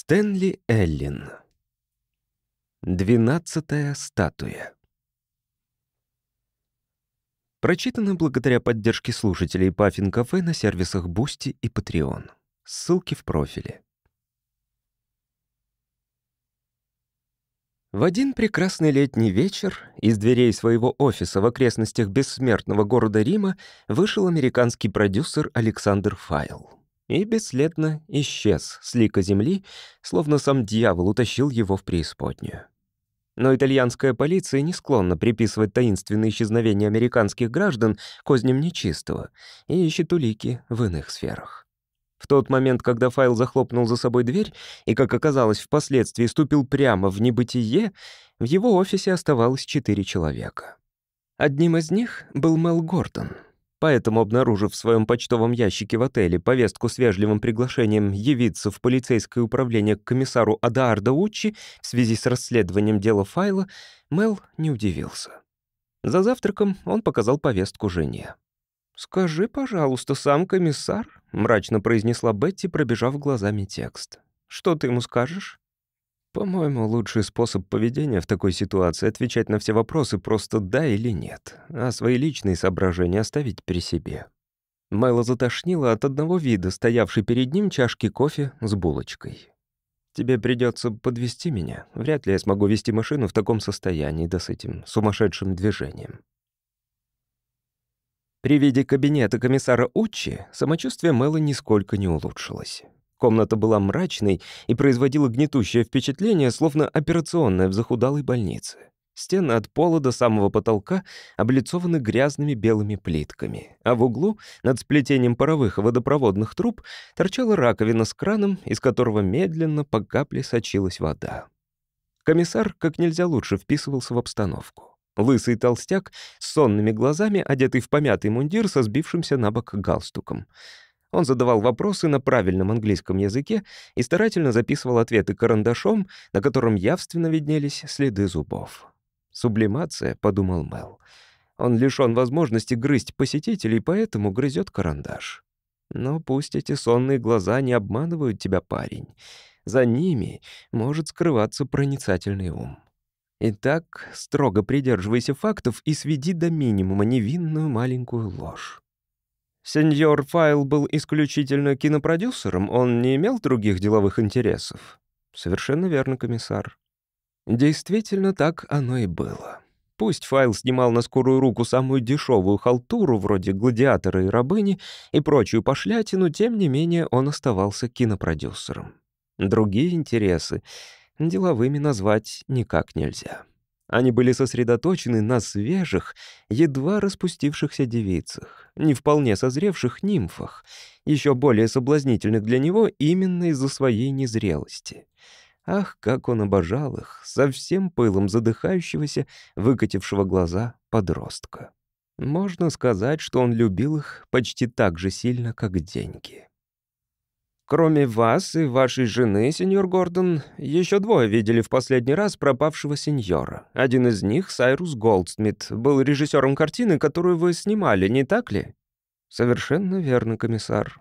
Стэнли Эллин. Двенадцатая статуя. Прочитано благодаря поддержке слушателей Puffin Cafe на сервисах Boosty и Patreon. Ссылки в профиле. В один прекрасный летний вечер из дверей своего офиса в окрестностях бессмертного города Рима вышел американский продюсер Александр Файл и бесследно исчез с лика земли, словно сам дьявол утащил его в преисподнюю. Но итальянская полиция не склонна приписывать таинственные исчезновения американских граждан козням нечистого и ищет улики в иных сферах. В тот момент, когда файл захлопнул за собой дверь и, как оказалось, впоследствии ступил прямо в небытие, в его офисе оставалось четыре человека. Одним из них был Мел Гордон — Поэтому, обнаружив в своем почтовом ящике в отеле повестку с вежливым приглашением явиться в полицейское управление к комиссару Адаарда Учи в связи с расследованием дела файла, Мел не удивился. За завтраком он показал повестку жене. «Скажи, пожалуйста, сам комиссар», — мрачно произнесла Бетти, пробежав глазами текст. «Что ты ему скажешь?» По-моему, лучший способ поведения в такой ситуации — отвечать на все вопросы просто «да» или «нет», а свои личные соображения оставить при себе. Майло затошнило от одного вида, стоявшей перед ним чашки кофе с булочкой. «Тебе придется подвести меня. Вряд ли я смогу вести машину в таком состоянии, да с этим сумасшедшим движением». При виде кабинета комиссара Учи самочувствие Мэла нисколько не улучшилось. Комната была мрачной и производила гнетущее впечатление, словно операционная в захудалой больнице. Стены от пола до самого потолка облицованы грязными белыми плитками, а в углу, над сплетением паровых и водопроводных труб, торчала раковина с краном, из которого медленно по капле сочилась вода. Комиссар как нельзя лучше вписывался в обстановку. Лысый толстяк с сонными глазами, одетый в помятый мундир со сбившимся на бок галстуком — он задавал вопросы на правильном английском языке и старательно записывал ответы карандашом, на котором явственно виднелись следы зубов. «Сублимация», — подумал Мел. «Он лишён возможности грызть посетителей, поэтому грызет карандаш». Но пусть эти сонные глаза не обманывают тебя, парень. За ними может скрываться проницательный ум. Итак, строго придерживайся фактов и сведи до минимума невинную маленькую ложь. Сеньор Файл был исключительно кинопродюсером, он не имел других деловых интересов. Совершенно верно, комиссар. Действительно, так оно и было. Пусть Файл снимал на скорую руку самую дешевую халтуру, вроде «Гладиатора» и «Рабыни» и прочую пошлятину, тем не менее он оставался кинопродюсером. Другие интересы деловыми назвать никак нельзя. Они были сосредоточены на свежих, едва распустившихся девицах, не вполне созревших нимфах, еще более соблазнительных для него именно из-за своей незрелости. Ах, как он обожал их, со всем пылом задыхающегося, выкатившего глаза подростка. Можно сказать, что он любил их почти так же сильно, как деньги. Кроме вас и вашей жены, сеньор Гордон, еще двое видели в последний раз пропавшего сеньора. Один из них, Сайрус Голдсмит, был режиссером картины, которую вы снимали, не так ли? Совершенно верно, комиссар.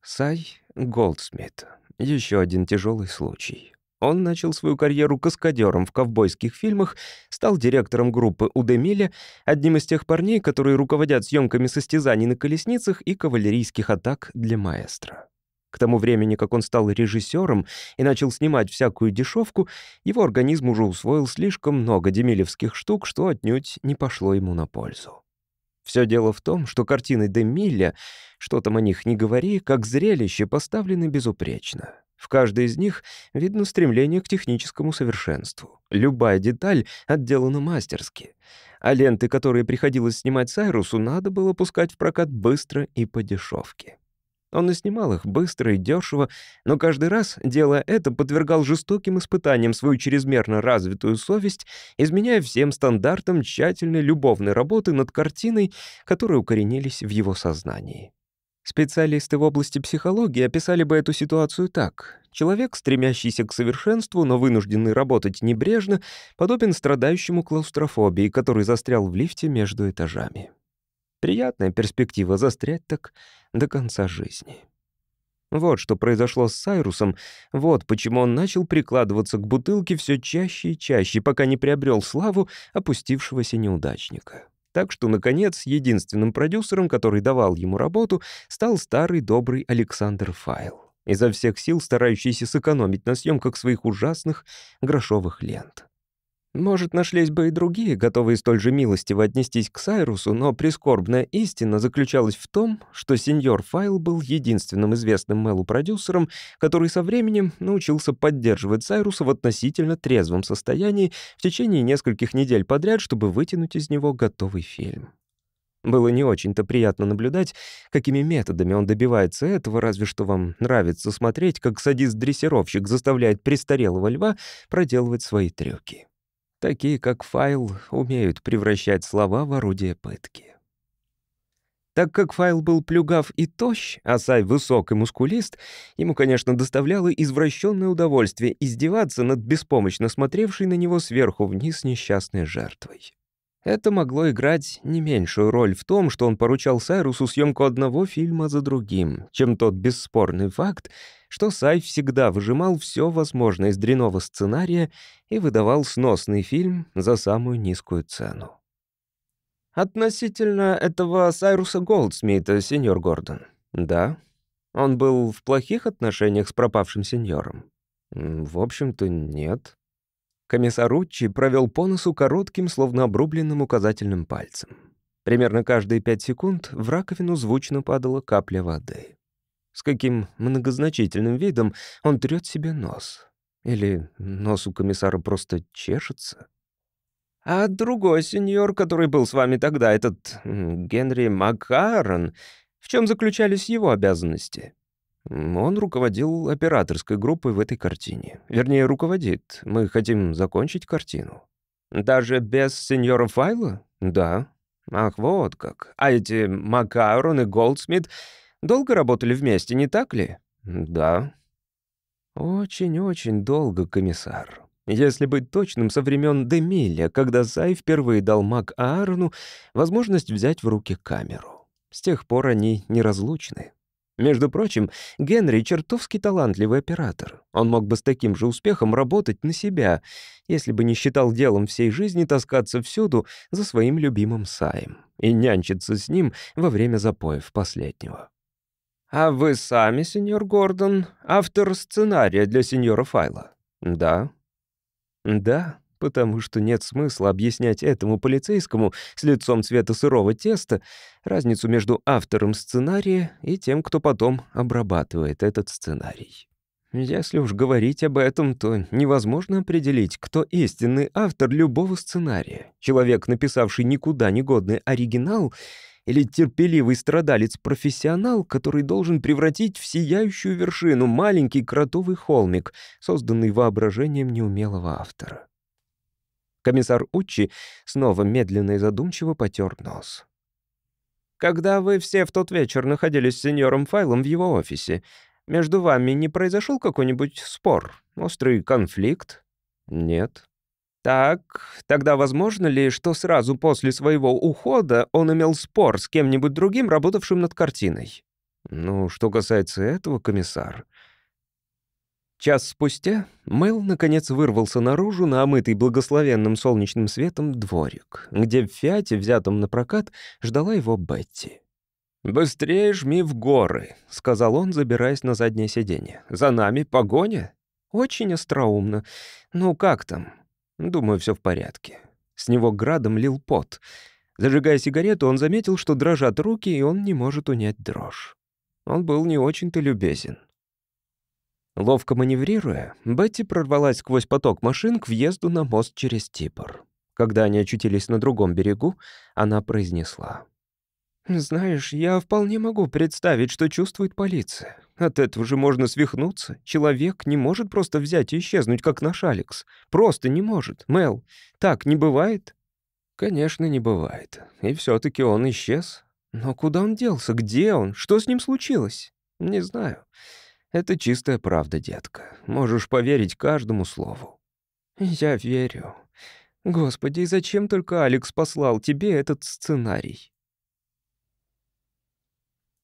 Сай Голдсмит. Еще один тяжелый случай. Он начал свою карьеру каскадером в ковбойских фильмах, стал директором группы Удемиля, одним из тех парней, которые руководят съемками состязаний на колесницах и кавалерийских атак для маэстро. К тому времени, как он стал режиссером и начал снимать всякую дешевку, его организм уже усвоил слишком много демилевских штук, что отнюдь не пошло ему на пользу. Все дело в том, что картины Демиля, что там о них не говори, как зрелище поставлены безупречно. В каждой из них видно стремление к техническому совершенству. Любая деталь отделана мастерски. А ленты, которые приходилось снимать Сайрусу, надо было пускать в прокат быстро и по дешевке. Он и снимал их быстро и дешево, но каждый раз, делая это, подвергал жестоким испытаниям свою чрезмерно развитую совесть, изменяя всем стандартам тщательной любовной работы над картиной, которые укоренились в его сознании. Специалисты в области психологии описали бы эту ситуацию так. Человек, стремящийся к совершенству, но вынужденный работать небрежно, подобен страдающему клаустрофобии, который застрял в лифте между этажами. Приятная перспектива застрять так до конца жизни. Вот что произошло с Сайрусом, вот почему он начал прикладываться к бутылке все чаще и чаще, пока не приобрел славу опустившегося неудачника. Так что, наконец, единственным продюсером, который давал ему работу, стал старый добрый Александр Файл, изо всех сил старающийся сэкономить на съемках своих ужасных грошовых лент. Может, нашлись бы и другие, готовые столь же милостиво отнестись к Сайрусу, но прискорбная истина заключалась в том, что сеньор Файл был единственным известным Мэлу продюсером, который со временем научился поддерживать Сайруса в относительно трезвом состоянии в течение нескольких недель подряд, чтобы вытянуть из него готовый фильм. Было не очень-то приятно наблюдать, какими методами он добивается этого, разве что вам нравится смотреть, как садист-дрессировщик заставляет престарелого льва проделывать свои трюки. Такие, как файл, умеют превращать слова в орудие пытки. Так как файл был плюгав и тощ, а Сай высок и мускулист, ему, конечно, доставляло извращенное удовольствие издеваться над беспомощно смотревшей на него сверху вниз несчастной жертвой. Это могло играть не меньшую роль в том, что он поручал Сайрусу съемку одного фильма за другим, чем тот бесспорный факт, что Сай всегда выжимал все возможное из дрянного сценария и выдавал сносный фильм за самую низкую цену. «Относительно этого Сайруса Голдсмита, сеньор Гордон?» «Да. Он был в плохих отношениях с пропавшим сеньором?» «В общем-то, нет». Комиссар Уччи провел по носу коротким, словно обрубленным указательным пальцем. Примерно каждые пять секунд в раковину звучно падала капля воды. С каким многозначительным видом он трёт себе нос. Или нос у комиссара просто чешется. «А другой сеньор, который был с вами тогда, этот Генри Маккарон, в чем заключались его обязанности?» Он руководил операторской группой в этой картине. Вернее, руководит. Мы хотим закончить картину. Даже без сеньора Файла? Да. Ах, вот как. А эти Макарон и Голдсмит долго работали вместе, не так ли? Да. Очень-очень долго, комиссар. Если быть точным, со времен Демиля, когда Зай впервые дал Мак Аарону возможность взять в руки камеру. С тех пор они неразлучны. Между прочим, Генри чертовски талантливый оператор. Он мог бы с таким же успехом работать на себя, если бы не считал делом всей жизни таскаться всюду за своим любимым Саем и нянчиться с ним во время запоев последнего. «А вы сами, сеньор Гордон, автор сценария для сеньора Файла?» «Да». «Да», потому что нет смысла объяснять этому полицейскому с лицом цвета сырого теста разницу между автором сценария и тем, кто потом обрабатывает этот сценарий. Если уж говорить об этом, то невозможно определить, кто истинный автор любого сценария. Человек, написавший никуда негодный оригинал, или терпеливый страдалец-профессионал, который должен превратить в сияющую вершину маленький кротовый холмик, созданный воображением неумелого автора. Комиссар Учи снова медленно и задумчиво потер нос. «Когда вы все в тот вечер находились с сеньором Файлом в его офисе, между вами не произошел какой-нибудь спор, острый конфликт?» «Нет». «Так, тогда возможно ли, что сразу после своего ухода он имел спор с кем-нибудь другим, работавшим над картиной?» «Ну, что касается этого, комиссар, Час спустя Мэл наконец вырвался наружу на омытый благословенным солнечным светом дворик, где в «Фиате», взятом на прокат, ждала его Бетти. «Быстрее жми в горы», — сказал он, забираясь на заднее сиденье. «За нами погоня?» «Очень остроумно. Ну, как там?» «Думаю, все в порядке». С него градом лил пот. Зажигая сигарету, он заметил, что дрожат руки, и он не может унять дрожь. Он был не очень-то любезен. Ловко маневрируя, Бетти прорвалась сквозь поток машин к въезду на мост через Тибр. Когда они очутились на другом берегу, она произнесла. «Знаешь, я вполне могу представить, что чувствует полиция. От этого же можно свихнуться. Человек не может просто взять и исчезнуть, как наш Алекс. Просто не может. Мел, так не бывает?» «Конечно, не бывает. И все таки он исчез. Но куда он делся? Где он? Что с ним случилось? Не знаю. Это чистая правда, детка. Можешь поверить каждому слову». «Я верю. Господи, зачем только Алекс послал тебе этот сценарий?»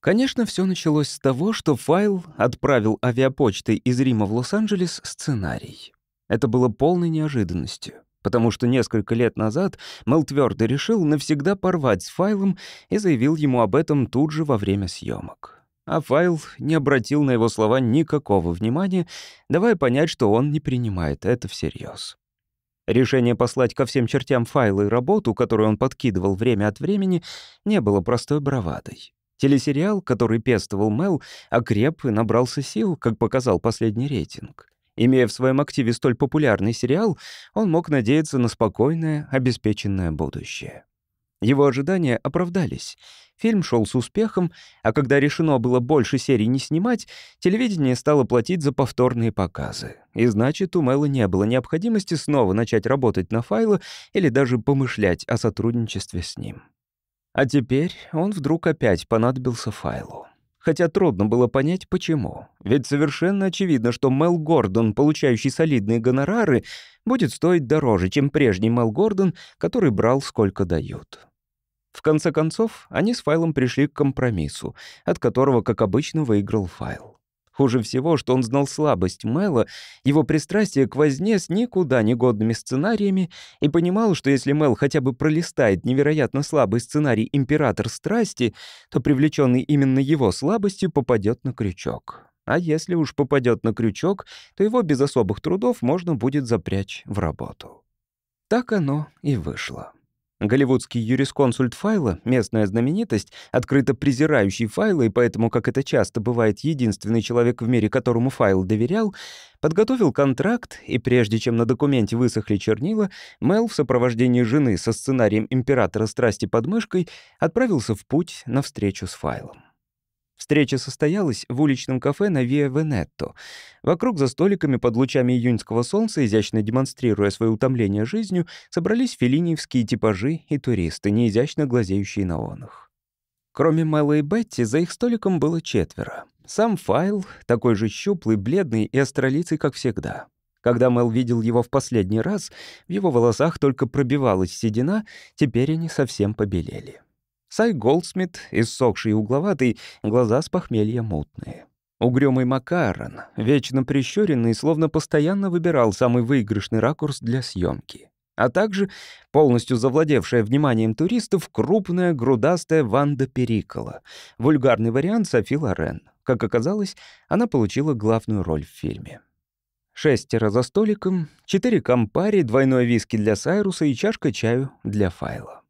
Конечно, все началось с того, что файл отправил авиапочтой из Рима в Лос-Анджелес сценарий. Это было полной неожиданностью, потому что несколько лет назад Мел твердо решил навсегда порвать с файлом и заявил ему об этом тут же во время съемок. А файл не обратил на его слова никакого внимания, давая понять, что он не принимает это всерьез. Решение послать ко всем чертям файлы и работу, которую он подкидывал время от времени, не было простой бравадой. Телесериал, который пестовал Мел, окреп и набрался сил, как показал последний рейтинг. Имея в своем активе столь популярный сериал, он мог надеяться на спокойное, обеспеченное будущее. Его ожидания оправдались. Фильм шел с успехом, а когда решено было больше серий не снимать, телевидение стало платить за повторные показы. И значит, у Мэла не было необходимости снова начать работать на файлы или даже помышлять о сотрудничестве с ним. А теперь он вдруг опять понадобился файлу. Хотя трудно было понять, почему. Ведь совершенно очевидно, что Мел Гордон, получающий солидные гонорары, будет стоить дороже, чем прежний Мел Гордон, который брал сколько дают. В конце концов, они с файлом пришли к компромиссу, от которого, как обычно, выиграл файл. Хуже всего, что он знал слабость Мэла, его пристрастие к возне с никуда не годными сценариями и понимал, что если Мэл хотя бы пролистает невероятно слабый сценарий «Император страсти», то привлеченный именно его слабостью попадет на крючок. А если уж попадет на крючок, то его без особых трудов можно будет запрячь в работу. Так оно и вышло. Голливудский юрисконсульт файла, местная знаменитость, открыто презирающий файлы, и поэтому, как это часто бывает, единственный человек в мире, которому файл доверял, подготовил контракт, и прежде чем на документе высохли чернила, Мел в сопровождении жены со сценарием «Императора страсти» под мышкой отправился в путь на встречу с файлом. Встреча состоялась в уличном кафе на Виа Венетто. Вокруг за столиками под лучами июньского солнца, изящно демонстрируя свое утомление жизнью, собрались филиниевские типажи и туристы, неизящно глазеющие на онах. Кроме Мэла и Бетти, за их столиком было четверо. Сам Файл, такой же щуплый, бледный и остролицый, как всегда. Когда Мэл видел его в последний раз, в его волосах только пробивалась седина, теперь они совсем побелели. Сай Голдсмит, иссохший и угловатый, глаза с похмелья мутные. Угрюмый Макаарон, вечно прищуренный, словно постоянно выбирал самый выигрышный ракурс для съемки. А также полностью завладевшая вниманием туристов крупная грудастая Ванда Перикола, вульгарный вариант Софи Лорен. Как оказалось, она получила главную роль в фильме. Шестеро за столиком, четыре компари, двойной виски для Сайруса и чашка чаю для Файла.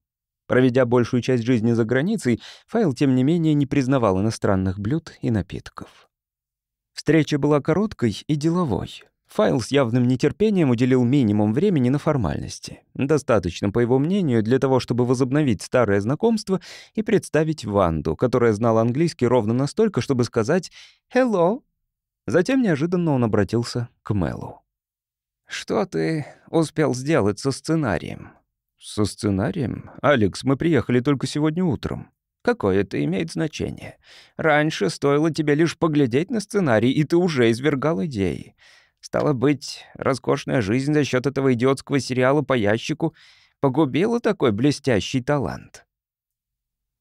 Проведя большую часть жизни за границей, Файл, тем не менее, не признавал иностранных блюд и напитков. Встреча была короткой и деловой. Файл с явным нетерпением уделил минимум времени на формальности. Достаточно, по его мнению, для того, чтобы возобновить старое знакомство и представить Ванду, которая знала английский ровно настолько, чтобы сказать «Hello». Затем неожиданно он обратился к Мелу. «Что ты успел сделать со сценарием?» «Со сценарием? Алекс, мы приехали только сегодня утром». «Какое это имеет значение? Раньше стоило тебе лишь поглядеть на сценарий, и ты уже извергал идеи. Стало быть, роскошная жизнь за счет этого идиотского сериала по ящику погубила такой блестящий талант».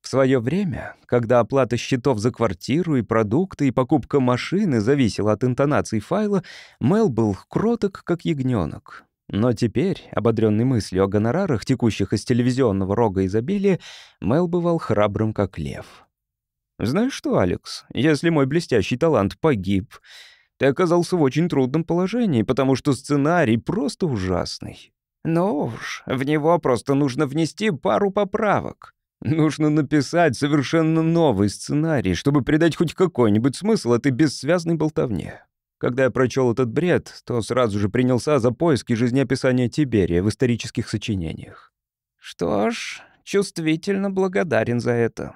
В свое время, когда оплата счетов за квартиру и продукты и покупка машины зависела от интонаций файла, Мел был кроток, как ягненок. Но теперь, ободренный мыслью о гонорарах, текущих из телевизионного рога изобилия, Мел бывал храбрым, как лев. «Знаешь что, Алекс, если мой блестящий талант погиб, ты оказался в очень трудном положении, потому что сценарий просто ужасный. Ну уж, в него просто нужно внести пару поправок. Нужно написать совершенно новый сценарий, чтобы придать хоть какой-нибудь смысл этой бессвязной болтовне. Когда я прочел этот бред, то сразу же принялся за поиски жизнеописания Тиберия в исторических сочинениях. Что ж, чувствительно благодарен за это.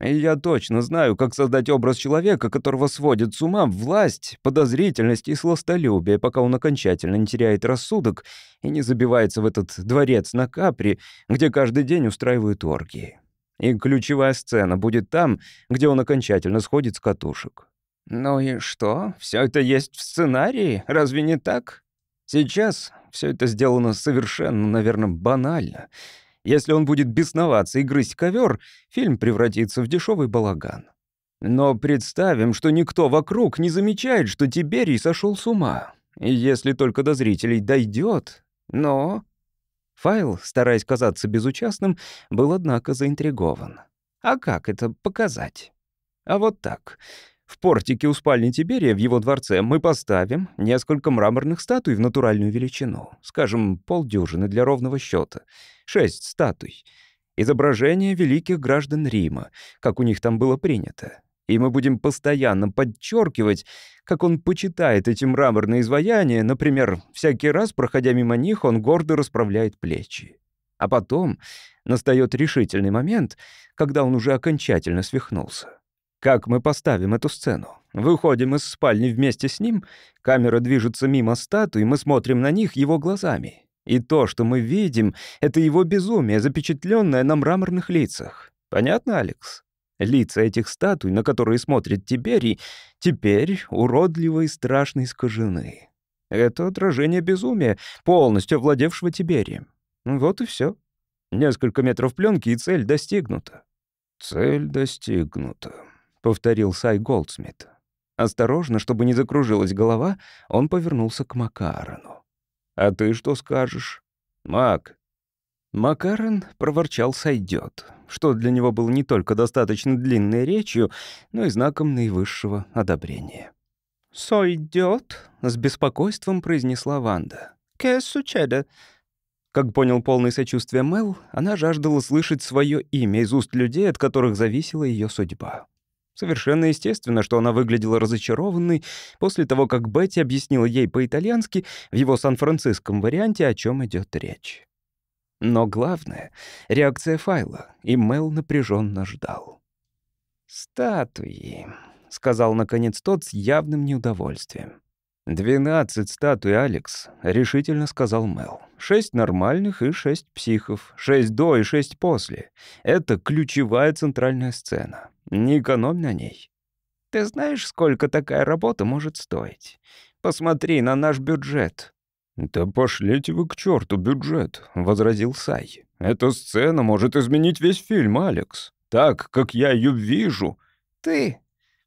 И я точно знаю, как создать образ человека, которого сводит с ума власть, подозрительность и сластолюбие, пока он окончательно не теряет рассудок и не забивается в этот дворец на Капри, где каждый день устраивают оргии. И ключевая сцена будет там, где он окончательно сходит с катушек. «Ну и что? Все это есть в сценарии, разве не так? Сейчас все это сделано совершенно, наверное, банально. Если он будет бесноваться и грызть ковер, фильм превратится в дешевый балаган. Но представим, что никто вокруг не замечает, что Тиберий сошел с ума. И если только до зрителей дойдет, но... Файл, стараясь казаться безучастным, был, однако, заинтригован. А как это показать? А вот так. В портике у спальни Тиберия в его дворце мы поставим несколько мраморных статуй в натуральную величину. Скажем, полдюжины для ровного счета. Шесть статуй. Изображения великих граждан Рима, как у них там было принято и мы будем постоянно подчеркивать, как он почитает эти мраморные изваяния, например, всякий раз, проходя мимо них, он гордо расправляет плечи. А потом настает решительный момент, когда он уже окончательно свихнулся. Как мы поставим эту сцену? Выходим из спальни вместе с ним, камера движется мимо статуи, мы смотрим на них его глазами. И то, что мы видим, — это его безумие, запечатленное на мраморных лицах. Понятно, Алекс? Лица этих статуй, на которые смотрит Тиберий, теперь уродливо и страшно искажены. Это отражение безумия, полностью овладевшего Тиберием. Вот и все. Несколько метров пленки, и цель достигнута. «Цель достигнута», — повторил Сай Голдсмит. Осторожно, чтобы не закружилась голова, он повернулся к Макарону. «А ты что скажешь?» «Мак, Макарон проворчал «сойдет», что для него было не только достаточно длинной речью, но и знаком наивысшего одобрения. «Сойдет», — с беспокойством произнесла Ванда. «Ке сучеда». Как понял полный сочувствия Мел, она жаждала слышать свое имя из уст людей, от которых зависела ее судьба. Совершенно естественно, что она выглядела разочарованной после того, как Бетти объяснила ей по-итальянски в его сан-франциском варианте, о чем идет речь. Но главное — реакция файла, и Мел напряженно ждал. «Статуи», — сказал наконец тот с явным неудовольствием. «Двенадцать статуй, Алекс», — решительно сказал Мел. «Шесть нормальных и шесть психов. Шесть до и шесть после. Это ключевая центральная сцена. Не экономь на ней. Ты знаешь, сколько такая работа может стоить? Посмотри на наш бюджет. «Да пошлите вы к черту бюджет», — возразил Сай. «Эта сцена может изменить весь фильм, Алекс. Так, как я ее вижу». «Ты...»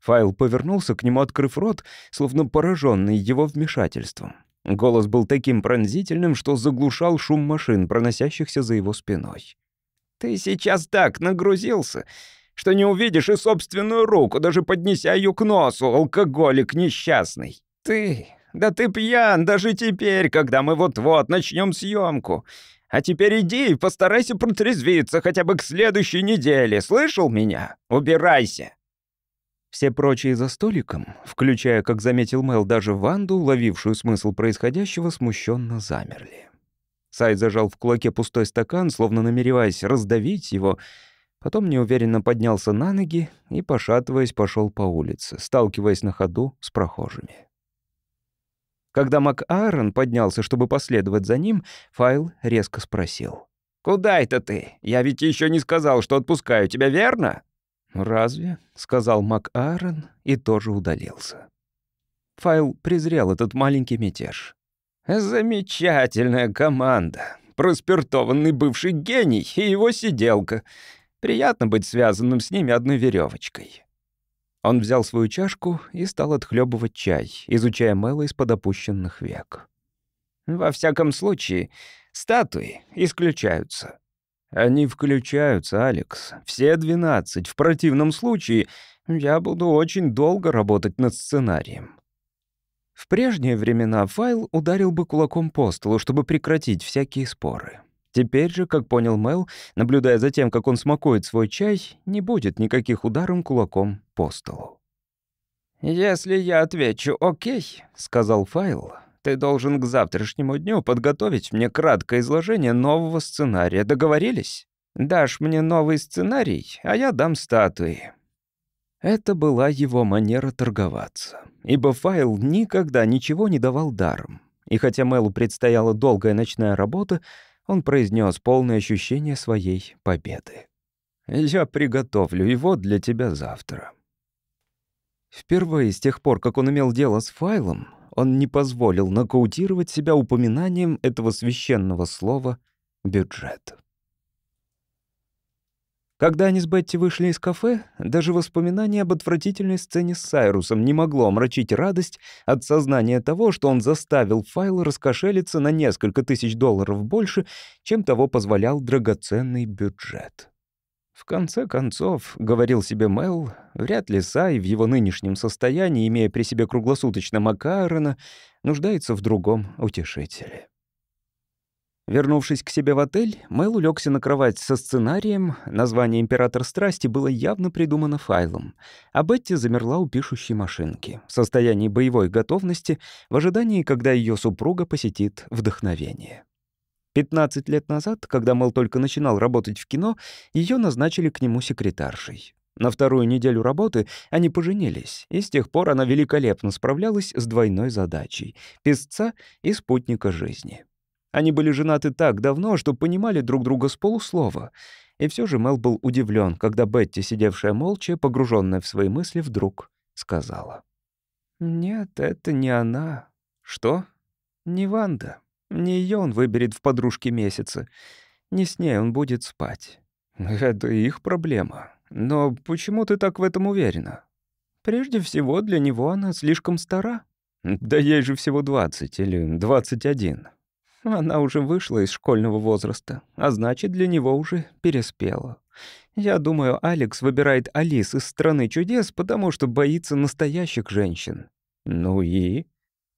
Файл повернулся к нему, открыв рот, словно пораженный его вмешательством. Голос был таким пронзительным, что заглушал шум машин, проносящихся за его спиной. «Ты сейчас так нагрузился, что не увидишь и собственную руку, даже поднеся ее к носу, алкоголик несчастный. Ты да ты пьян даже теперь, когда мы вот-вот начнем съемку. А теперь иди и постарайся протрезвиться хотя бы к следующей неделе. Слышал меня? Убирайся!» Все прочие за столиком, включая, как заметил Мел, даже Ванду, ловившую смысл происходящего, смущенно замерли. Сай зажал в кулаке пустой стакан, словно намереваясь раздавить его, потом неуверенно поднялся на ноги и, пошатываясь, пошел по улице, сталкиваясь на ходу с прохожими. Когда МакАарон поднялся, чтобы последовать за ним, Файл резко спросил. «Куда это ты? Я ведь еще не сказал, что отпускаю тебя, верно?» «Разве?» — сказал МакАарон и тоже удалился. Файл презрел этот маленький мятеж. «Замечательная команда. Проспиртованный бывший гений и его сиделка. Приятно быть связанным с ними одной веревочкой. Он взял свою чашку и стал отхлебывать чай, изучая Мэла из-под опущенных век. «Во всяком случае, статуи исключаются». «Они включаются, Алекс. Все двенадцать. В противном случае я буду очень долго работать над сценарием». В прежние времена Файл ударил бы кулаком по столу, чтобы прекратить всякие споры. Теперь же, как понял Мел, наблюдая за тем, как он смакует свой чай, не будет никаких ударом кулаком по столу. «Если я отвечу «Окей», — сказал Файл, «ты должен к завтрашнему дню подготовить мне краткое изложение нового сценария. Договорились? Дашь мне новый сценарий, а я дам статуи». Это была его манера торговаться, ибо Файл никогда ничего не давал даром. И хотя Мелу предстояла долгая ночная работа, он произнес полное ощущение своей победы. «Я приготовлю его для тебя завтра». Впервые с тех пор, как он имел дело с файлом, он не позволил нокаутировать себя упоминанием этого священного слова «бюджет». Когда они с Бетти вышли из кафе, даже воспоминание об отвратительной сцене с Сайрусом не могло омрачить радость от сознания того, что он заставил файл раскошелиться на несколько тысяч долларов больше, чем того позволял драгоценный бюджет. В конце концов, говорил себе Мел, вряд ли Сай в его нынешнем состоянии, имея при себе круглосуточно Макарона, нуждается в другом утешителе. Вернувшись к себе в отель, Мэл улегся на кровать со сценарием. Название «Император страсти» было явно придумано файлом, а Бетти замерла у пишущей машинки в состоянии боевой готовности в ожидании, когда ее супруга посетит вдохновение. 15 лет назад, когда Мэл только начинал работать в кино, ее назначили к нему секретаршей. На вторую неделю работы они поженились, и с тех пор она великолепно справлялась с двойной задачей — песца и спутника жизни. Они были женаты так давно, что понимали друг друга с полуслова. И все же Мел был удивлен, когда Бетти, сидевшая молча, погруженная в свои мысли, вдруг сказала. «Нет, это не она». «Что?» «Не Ванда. Не ее он выберет в подружке месяца. Не с ней он будет спать». «Это их проблема. Но почему ты так в этом уверена?» «Прежде всего, для него она слишком стара». «Да ей же всего 20 или 21. Она уже вышла из школьного возраста, а значит, для него уже переспела. Я думаю, Алекс выбирает Алис из «Страны чудес», потому что боится настоящих женщин. Ну и?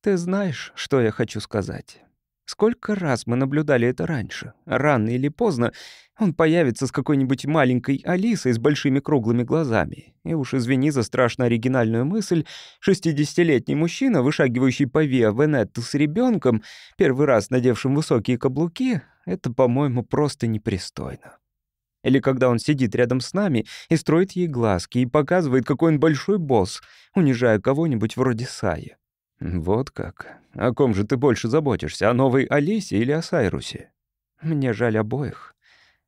Ты знаешь, что я хочу сказать. Сколько раз мы наблюдали это раньше. Рано или поздно он появится с какой-нибудь маленькой Алисой с большими круглыми глазами. И уж извини за страшно оригинальную мысль, шестидесятилетний мужчина, вышагивающий по Виа Венетту с ребенком, первый раз надевшим высокие каблуки, это, по-моему, просто непристойно. Или когда он сидит рядом с нами и строит ей глазки и показывает, какой он большой босс, унижая кого-нибудь вроде Саи. «Вот как. О ком же ты больше заботишься, о новой Алисе или о Сайрусе?» «Мне жаль обоих.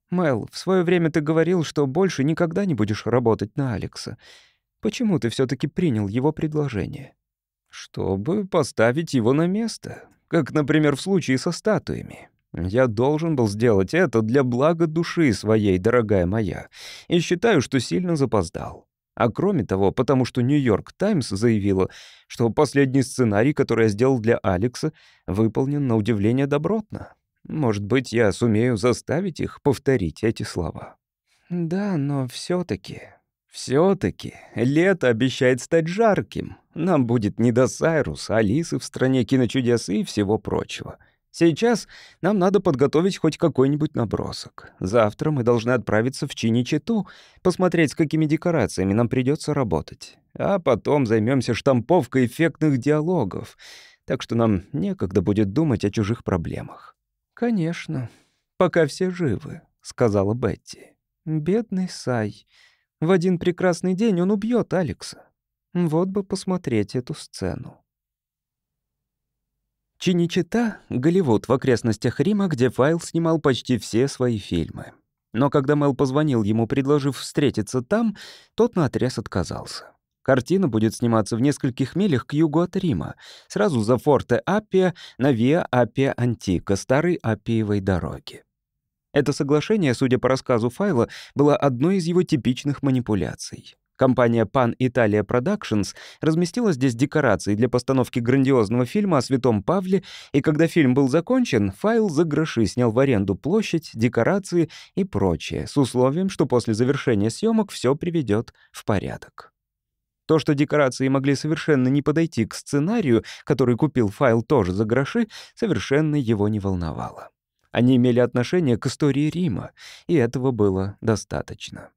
Мел, в свое время ты говорил, что больше никогда не будешь работать на Алекса. Почему ты все таки принял его предложение?» «Чтобы поставить его на место, как, например, в случае со статуями. Я должен был сделать это для блага души своей, дорогая моя, и считаю, что сильно запоздал. А кроме того, потому что «Нью-Йорк Таймс» заявила, что последний сценарий, который я сделал для Алекса, выполнен на удивление добротно. Может быть, я сумею заставить их повторить эти слова. Да, но все таки все таки лето обещает стать жарким. Нам будет не до Сайруса, Алисы в «Стране киночудес» и всего прочего. Сейчас нам надо подготовить хоть какой-нибудь набросок. Завтра мы должны отправиться в Чиничету, посмотреть, с какими декорациями нам придется работать. А потом займемся штамповкой эффектных диалогов. Так что нам некогда будет думать о чужих проблемах. «Конечно, пока все живы», — сказала Бетти. «Бедный Сай. В один прекрасный день он убьет Алекса. Вот бы посмотреть эту сцену». Чиничита — Голливуд в окрестностях Рима, где Файл снимал почти все свои фильмы. Но когда Мел позвонил ему, предложив встретиться там, тот наотрез отказался. Картина будет сниматься в нескольких милях к югу от Рима, сразу за форте Аппия на Виа Аппия Антика, старой Аппиевой дороги. Это соглашение, судя по рассказу Файла, было одной из его типичных манипуляций. Компания Pan Italia Productions разместила здесь декорации для постановки грандиозного фильма о Святом Павле, и когда фильм был закончен, файл за гроши снял в аренду площадь, декорации и прочее, с условием, что после завершения съемок все приведет в порядок. То, что декорации могли совершенно не подойти к сценарию, который купил файл тоже за гроши, совершенно его не волновало. Они имели отношение к истории Рима, и этого было достаточно.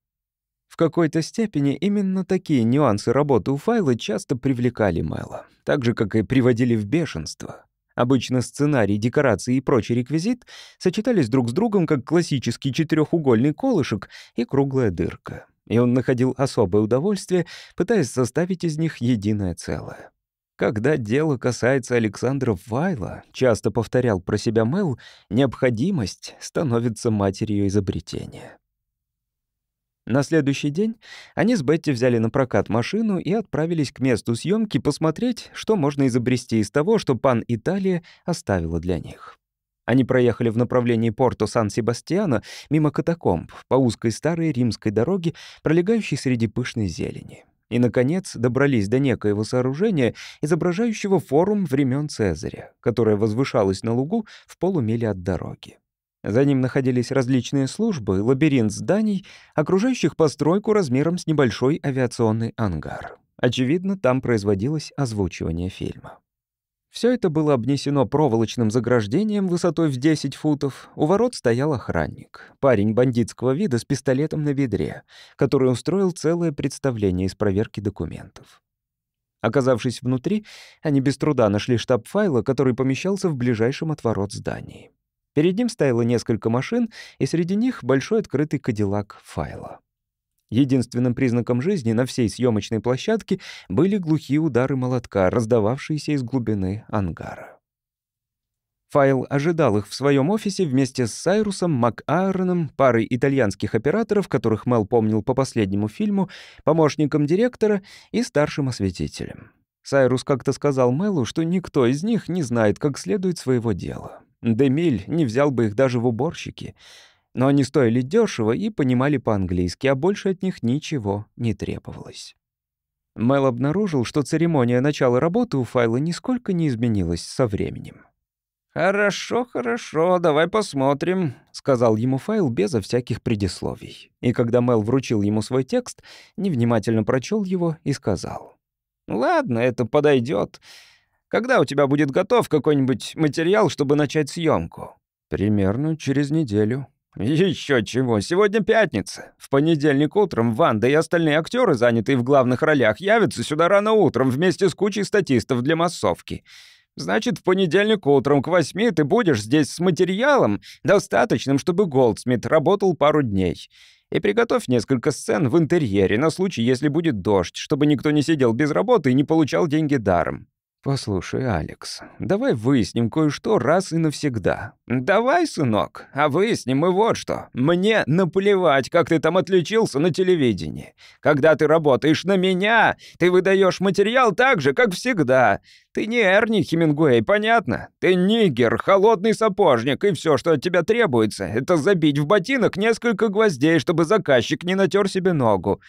Какой-то степени именно такие нюансы работы у файла часто привлекали Мэла, так же, как и приводили в бешенство. Обычно сценарий, декорации и прочий реквизит сочетались друг с другом как классический четырехугольный колышек и круглая дырка. И он находил особое удовольствие, пытаясь составить из них единое целое. Когда дело касается Александра Вайла, часто повторял про себя Мэл, необходимость становится матерью изобретения. На следующий день они с Бетти взяли на прокат машину и отправились к месту съемки посмотреть, что можно изобрести из того, что пан Италия оставила для них. Они проехали в направлении порто Сан-Себастьяна мимо катакомб по узкой старой римской дороге, пролегающей среди пышной зелени. И, наконец, добрались до некоего сооружения, изображающего форум времен Цезаря, которое возвышалось на лугу в полумиле от дороги. За ним находились различные службы, лабиринт зданий, окружающих постройку размером с небольшой авиационный ангар. Очевидно, там производилось озвучивание фильма. Все это было обнесено проволочным заграждением высотой в 10 футов. У ворот стоял охранник, парень бандитского вида с пистолетом на бедре, который устроил целое представление из проверки документов. Оказавшись внутри, они без труда нашли штаб файла, который помещался в ближайшем от ворот здании. Перед ним стояло несколько машин, и среди них большой открытый кадиллак файла. Единственным признаком жизни на всей съемочной площадке были глухие удары молотка, раздававшиеся из глубины ангара. Файл ожидал их в своем офисе вместе с Сайрусом, МакАароном, парой итальянских операторов, которых Мел помнил по последнему фильму, помощником директора и старшим осветителем. Сайрус как-то сказал Мелу, что никто из них не знает как следует своего дела. Демиль не взял бы их даже в уборщики. Но они стоили дешево и понимали по-английски, а больше от них ничего не требовалось. Мэл обнаружил, что церемония начала работы у файла нисколько не изменилась со временем. «Хорошо, хорошо, давай посмотрим», — сказал ему файл безо всяких предисловий. И когда Мэл вручил ему свой текст, невнимательно прочел его и сказал. «Ладно, это подойдет. Когда у тебя будет готов какой-нибудь материал, чтобы начать съемку? «Примерно через неделю». Еще чего, сегодня пятница. В понедельник утром Ванда и остальные актеры, занятые в главных ролях, явятся сюда рано утром вместе с кучей статистов для массовки. Значит, в понедельник утром к восьми ты будешь здесь с материалом, достаточным, чтобы Голдсмит работал пару дней. И приготовь несколько сцен в интерьере на случай, если будет дождь, чтобы никто не сидел без работы и не получал деньги даром. «Послушай, Алекс, давай выясним кое-что раз и навсегда». «Давай, сынок, а выясним мы вот что. Мне наплевать, как ты там отличился на телевидении. Когда ты работаешь на меня, ты выдаешь материал так же, как всегда. Ты не Эрни Хемингуэй, понятно? Ты нигер, холодный сапожник, и все, что от тебя требуется, это забить в ботинок несколько гвоздей, чтобы заказчик не натер себе ногу.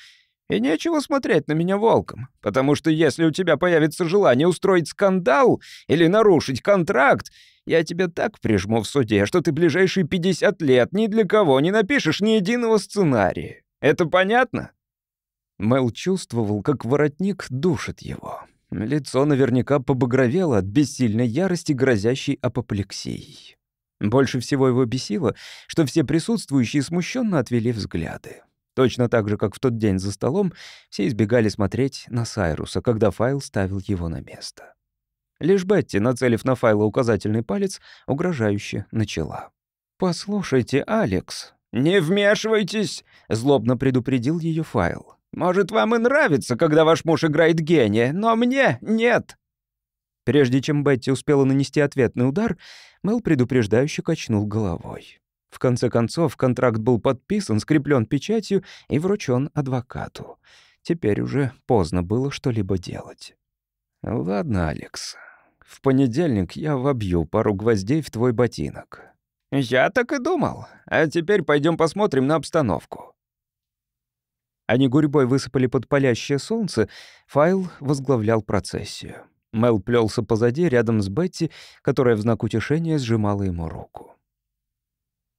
И нечего смотреть на меня волком, потому что если у тебя появится желание устроить скандал или нарушить контракт, я тебя так прижму в суде, что ты ближайшие 50 лет ни для кого не напишешь ни единого сценария. Это понятно?» Мэл чувствовал, как воротник душит его. Лицо наверняка побагровело от бессильной ярости, грозящей апоплексией. Больше всего его бесило, что все присутствующие смущенно отвели взгляды. Точно так же, как в тот день за столом, все избегали смотреть на Сайруса, когда файл ставил его на место. Лишь Бетти, нацелив на файл указательный палец, угрожающе начала. «Послушайте, Алекс». «Не вмешивайтесь!» — злобно предупредил ее файл. «Может, вам и нравится, когда ваш муж играет гения, но мне нет!» Прежде чем Бетти успела нанести ответный удар, Мэл предупреждающе качнул головой. В конце концов, контракт был подписан, скреплен печатью и вручен адвокату. Теперь уже поздно было что-либо делать. «Ладно, Алекс, в понедельник я вобью пару гвоздей в твой ботинок». «Я так и думал. А теперь пойдем посмотрим на обстановку». Они гурьбой высыпали под палящее солнце, Файл возглавлял процессию. Мел плелся позади, рядом с Бетти, которая в знак утешения сжимала ему руку.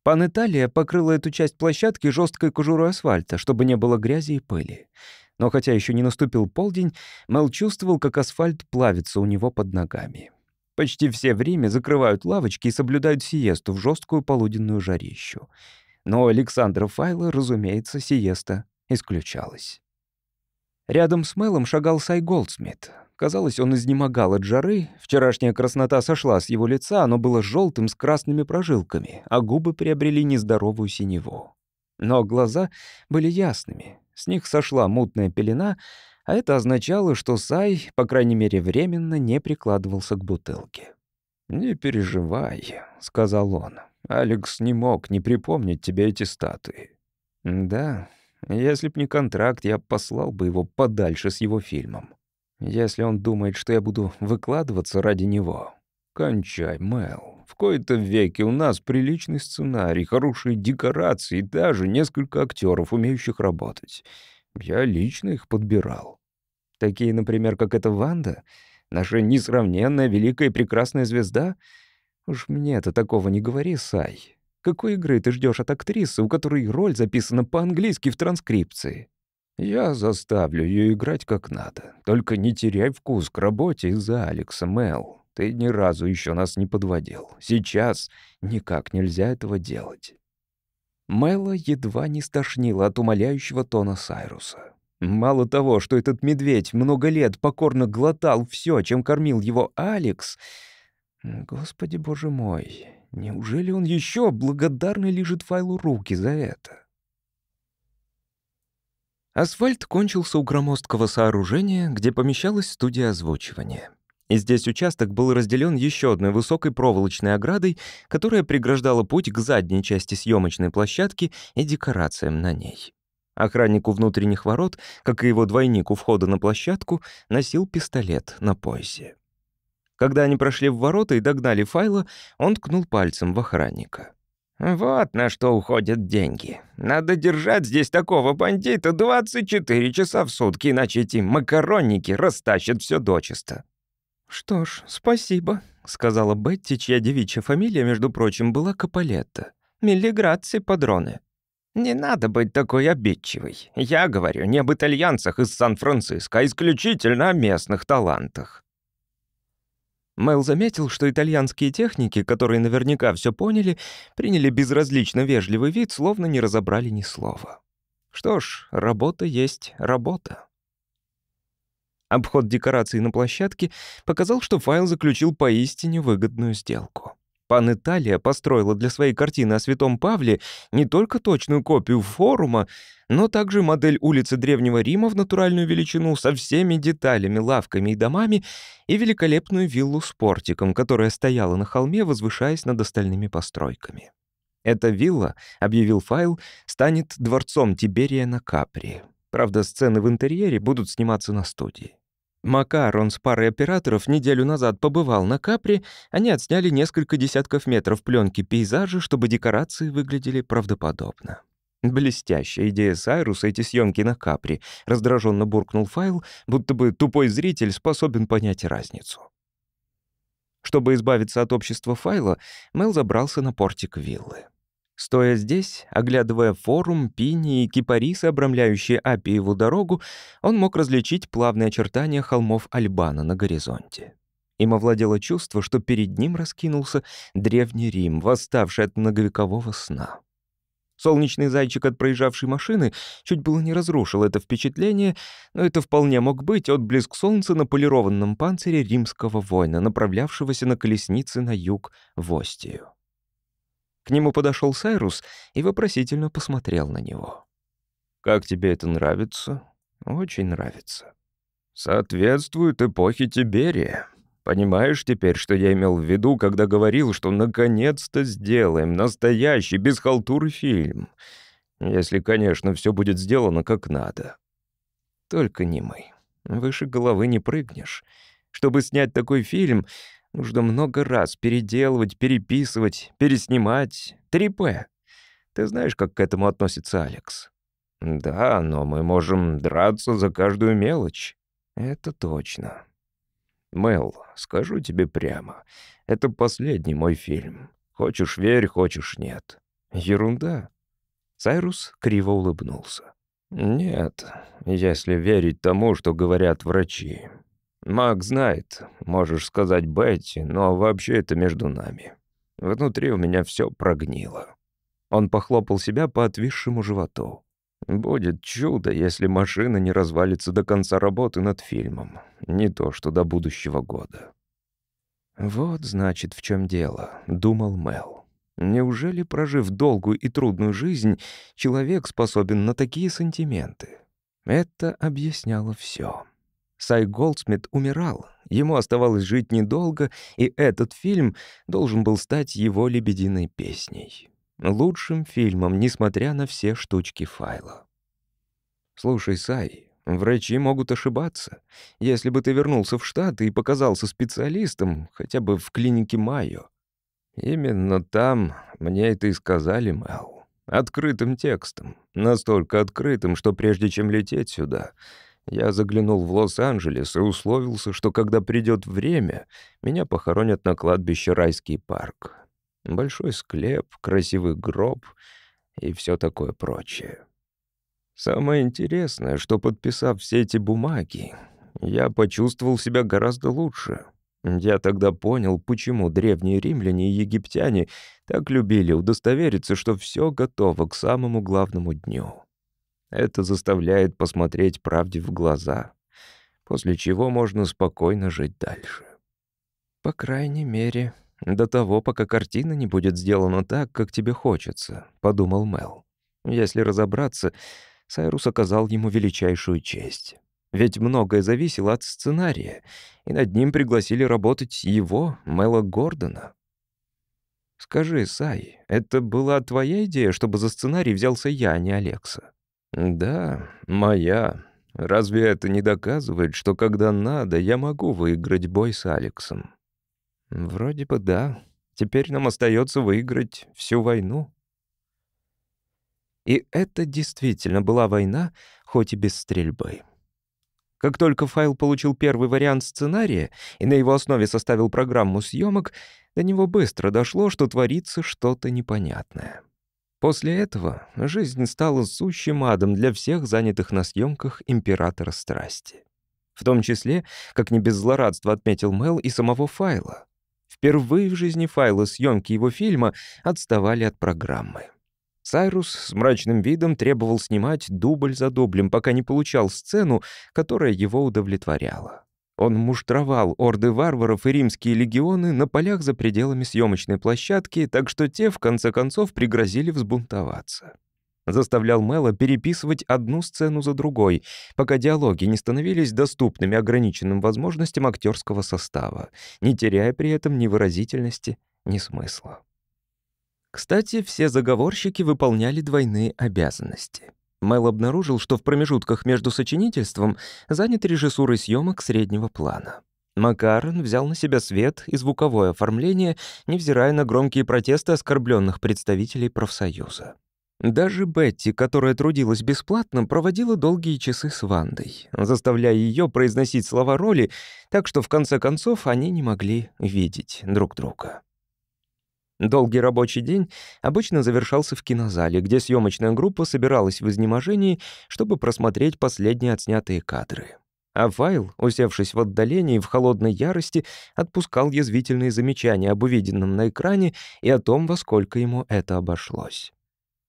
Пан Италия покрыла эту часть площадки жесткой кожурой асфальта, чтобы не было грязи и пыли. Но хотя еще не наступил полдень, Мел чувствовал, как асфальт плавится у него под ногами. Почти все в Риме закрывают лавочки и соблюдают сиесту в жесткую полуденную жарищу. Но Александра Файла, разумеется, сиеста исключалась. Рядом с Мелом шагал Сай Голдсмит. Казалось, он изнемогал от жары. Вчерашняя краснота сошла с его лица, оно было желтым с красными прожилками, а губы приобрели нездоровую синеву. Но глаза были ясными. С них сошла мутная пелена, а это означало, что Сай, по крайней мере временно, не прикладывался к бутылке. «Не переживай», — сказал он. «Алекс не мог не припомнить тебе эти статуи». «Да, если б не контракт, я послал бы его подальше с его фильмом. Если он думает, что я буду выкладываться ради него, кончай, Мэл. В кои-то веке у нас приличный сценарий, хорошие декорации и даже несколько актеров, умеющих работать. Я лично их подбирал. Такие, например, как эта Ванда, наша несравненная, великая и прекрасная звезда. Уж мне-то такого не говори, Сай. Какой игры ты ждешь от актрисы, у которой роль записана по-английски в транскрипции? Я заставлю ее играть как надо. Только не теряй вкус к работе из-за Алекса, Мел. Ты ни разу еще нас не подводил. Сейчас никак нельзя этого делать». Мэла едва не стошнила от умоляющего тона Сайруса. Мало того, что этот медведь много лет покорно глотал все, чем кормил его Алекс... Господи боже мой, неужели он еще благодарно лежит Файлу руки за это? Асфальт кончился у громоздкого сооружения, где помещалась студия озвучивания. И здесь участок был разделен еще одной высокой проволочной оградой, которая преграждала путь к задней части съемочной площадки и декорациям на ней. Охранник у внутренних ворот, как и его двойник у входа на площадку, носил пистолет на поясе. Когда они прошли в ворота и догнали Файла, он ткнул пальцем в охранника. «Вот на что уходят деньги. Надо держать здесь такого бандита 24 часа в сутки, иначе эти макаронники растащат все дочисто». «Что ж, спасибо», — сказала Бетти, чья девичья фамилия, между прочим, была Каполетта. «Миллиграции, падроны». «Не надо быть такой обидчивой. Я говорю не об итальянцах из Сан-Франциско, а исключительно о местных талантах». Мэл заметил, что итальянские техники, которые наверняка все поняли, приняли безразлично вежливый вид, словно не разобрали ни слова. Что ж, работа есть работа. Обход декораций на площадке показал, что файл заключил поистине выгодную сделку. Пан Италия построила для своей картины о Святом Павле не только точную копию форума, но также модель улицы Древнего Рима в натуральную величину со всеми деталями, лавками и домами и великолепную виллу с портиком, которая стояла на холме, возвышаясь над остальными постройками. Эта вилла, объявил файл, станет дворцом Тиберия на Капри. Правда, сцены в интерьере будут сниматься на студии. Макар, он с парой операторов неделю назад побывал на Капри, они отсняли несколько десятков метров пленки пейзажа, чтобы декорации выглядели правдоподобно. Блестящая идея Сайруса эти съемки на Капри, раздраженно буркнул файл, будто бы тупой зритель способен понять разницу. Чтобы избавиться от общества файла, Мел забрался на портик виллы. Стоя здесь, оглядывая форум, пини и кипарисы, обрамляющие Апиеву дорогу, он мог различить плавные очертания холмов Альбана на горизонте. Им овладело чувство, что перед ним раскинулся древний Рим, восставший от многовекового сна. Солнечный зайчик от проезжавшей машины чуть было не разрушил это впечатление, но это вполне мог быть отблеск солнца на полированном панцире римского воина, направлявшегося на колеснице на юг в Остию. К нему подошел Сайрус и вопросительно посмотрел на него. «Как тебе это нравится?» «Очень нравится». «Соответствует эпохе Тиберия. Понимаешь теперь, что я имел в виду, когда говорил, что наконец-то сделаем настоящий, без халтуры фильм? Если, конечно, все будет сделано как надо. Только не мы. Выше головы не прыгнешь. Чтобы снять такой фильм, Нужно много раз переделывать, переписывать, переснимать. 3П. Ты знаешь, как к этому относится Алекс? Да, но мы можем драться за каждую мелочь. Это точно. Мел, скажу тебе прямо, это последний мой фильм. Хочешь — верь, хочешь — нет. Ерунда. Сайрус криво улыбнулся. Нет, если верить тому, что говорят врачи. Мак знает, можешь сказать Бетти, но вообще это между нами. Внутри у меня все прогнило. Он похлопал себя по отвисшему животу. Будет чудо, если машина не развалится до конца работы над фильмом. Не то, что до будущего года. «Вот, значит, в чем дело», — думал Мел. «Неужели, прожив долгую и трудную жизнь, человек способен на такие сантименты?» Это объясняло все. Сай Голдсмит умирал. Ему оставалось жить недолго, и этот фильм должен был стать его лебединой песней. Лучшим фильмом, несмотря на все штучки файла. «Слушай, Сай, врачи могут ошибаться. Если бы ты вернулся в Штаты и показался специалистом, хотя бы в клинике Майо, Именно там мне это и сказали, Мэл. Открытым текстом. Настолько открытым, что прежде чем лететь сюда, я заглянул в Лос-Анджелес и условился, что когда придет время, меня похоронят на кладбище Райский парк. Большой склеп, красивый гроб и все такое прочее. Самое интересное, что подписав все эти бумаги, я почувствовал себя гораздо лучше. Я тогда понял, почему древние римляне и египтяне так любили удостовериться, что все готово к самому главному дню. Это заставляет посмотреть правде в глаза, после чего можно спокойно жить дальше. По крайней мере, до того, пока картина не будет сделана так, как тебе хочется, подумал Мел. Если разобраться, Сайрус оказал ему величайшую честь. Ведь многое зависело от сценария, и над ним пригласили работать его, Мэла Гордона. «Скажи, Сай, это была твоя идея, чтобы за сценарий взялся я, а не Алекса?» «Да, моя. Разве это не доказывает, что когда надо, я могу выиграть бой с Алексом?» «Вроде бы да. Теперь нам остается выиграть всю войну». И это действительно была война, хоть и без стрельбы. Как только файл получил первый вариант сценария и на его основе составил программу съемок, до него быстро дошло, что творится что-то непонятное. После этого жизнь стала сущим адом для всех занятых на съемках императора страсти. В том числе, как не без злорадства отметил Мел и самого файла. Впервые в жизни файла съемки его фильма отставали от программы. Сайрус с мрачным видом требовал снимать дубль за дублем, пока не получал сцену, которая его удовлетворяла. Он муштровал орды варваров и римские легионы на полях за пределами съемочной площадки, так что те, в конце концов, пригрозили взбунтоваться. Заставлял Мэла переписывать одну сцену за другой, пока диалоги не становились доступными ограниченным возможностям актерского состава, не теряя при этом ни выразительности, ни смысла. Кстати, все заговорщики выполняли двойные обязанности. Мэл обнаружил, что в промежутках между сочинительством занят режиссурой съемок среднего плана. Макарон взял на себя свет и звуковое оформление, невзирая на громкие протесты оскорбленных представителей профсоюза. Даже Бетти, которая трудилась бесплатно, проводила долгие часы с Вандой, заставляя ее произносить слова роли, так что в конце концов они не могли видеть друг друга. Долгий рабочий день обычно завершался в кинозале, где съемочная группа собиралась в изнеможении, чтобы просмотреть последние отснятые кадры. А файл, усевшись в отдалении в холодной ярости, отпускал язвительные замечания об увиденном на экране и о том, во сколько ему это обошлось.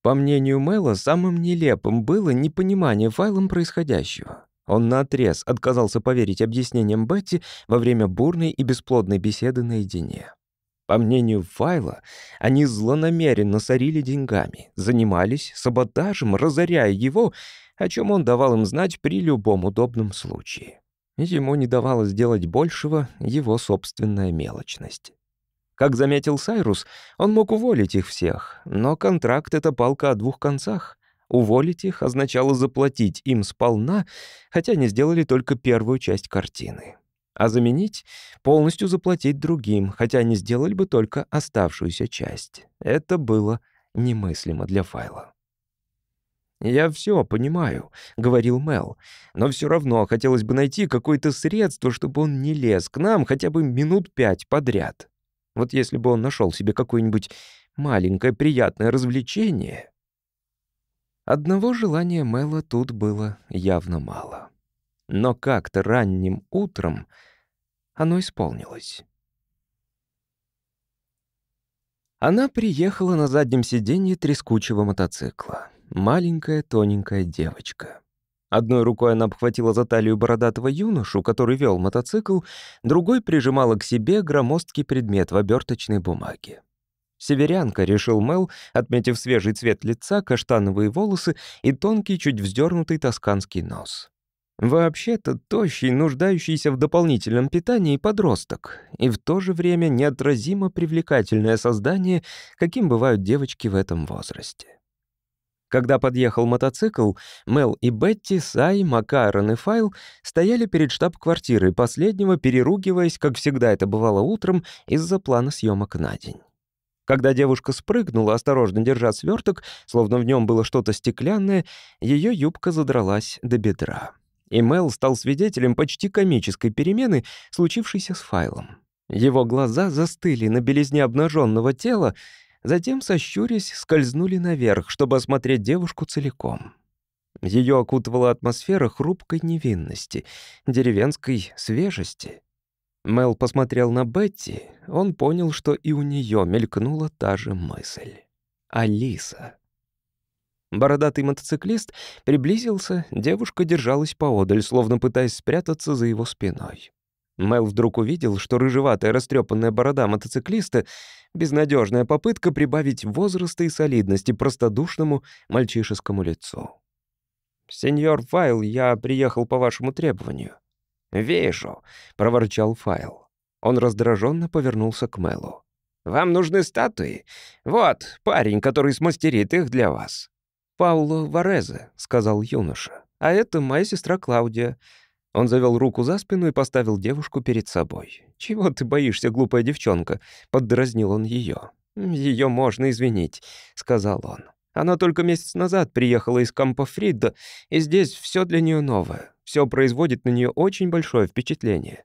По мнению Мэла, самым нелепым было непонимание файлом происходящего. Он наотрез отказался поверить объяснениям Бетти во время бурной и бесплодной беседы наедине. По мнению Файла, они злонамеренно сорили деньгами, занимались саботажем, разоряя его, о чем он давал им знать при любом удобном случае. Ему не давало сделать большего его собственная мелочность. Как заметил Сайрус, он мог уволить их всех, но контракт — это палка о двух концах. Уволить их означало заплатить им сполна, хотя они сделали только первую часть картины а заменить — полностью заплатить другим, хотя они сделали бы только оставшуюся часть. Это было немыслимо для файла. «Я все понимаю», — говорил Мел, «но все равно хотелось бы найти какое-то средство, чтобы он не лез к нам хотя бы минут пять подряд. Вот если бы он нашел себе какое-нибудь маленькое приятное развлечение...» Одного желания Мэла тут было явно мало. Но как-то ранним утром оно исполнилось. Она приехала на заднем сиденье трескучего мотоцикла. Маленькая тоненькая девочка. Одной рукой она обхватила за талию бородатого юношу, который вел мотоцикл, другой прижимала к себе громоздкий предмет в оберточной бумаге. «Северянка», — решил Мел, отметив свежий цвет лица, каштановые волосы и тонкий, чуть вздернутый тосканский нос. Вообще-то тощий, нуждающийся в дополнительном питании подросток, и в то же время неотразимо привлекательное создание, каким бывают девочки в этом возрасте. Когда подъехал мотоцикл, Мел и Бетти, Сай, Макарон и Файл стояли перед штаб-квартирой последнего, переругиваясь, как всегда это бывало утром, из-за плана съемок на день. Когда девушка спрыгнула, осторожно держа сверток, словно в нем было что-то стеклянное, ее юбка задралась до бедра. И Мел стал свидетелем почти комической перемены, случившейся с файлом. Его глаза застыли на белизне обнаженного тела, затем, сощурясь, скользнули наверх, чтобы осмотреть девушку целиком. Ее окутывала атмосфера хрупкой невинности, деревенской свежести. Мел посмотрел на Бетти, он понял, что и у нее мелькнула та же мысль. Алиса. Бородатый мотоциклист приблизился, девушка держалась поодаль, словно пытаясь спрятаться за его спиной. Мел вдруг увидел, что рыжеватая растрепанная борода мотоциклиста — безнадежная попытка прибавить возраста и солидности простодушному мальчишескому лицу. «Сеньор Файл, я приехал по вашему требованию». «Вижу», — проворчал Файл. Он раздраженно повернулся к Мелу. «Вам нужны статуи? Вот, парень, который смастерит их для вас». «Пауло Варезе», — сказал юноша. «А это моя сестра Клаудия». Он завел руку за спину и поставил девушку перед собой. «Чего ты боишься, глупая девчонка?» — поддразнил он ее. Ее можно извинить», — сказал он. Она только месяц назад приехала из кампа Фридда, и здесь все для нее новое. Все производит на нее очень большое впечатление.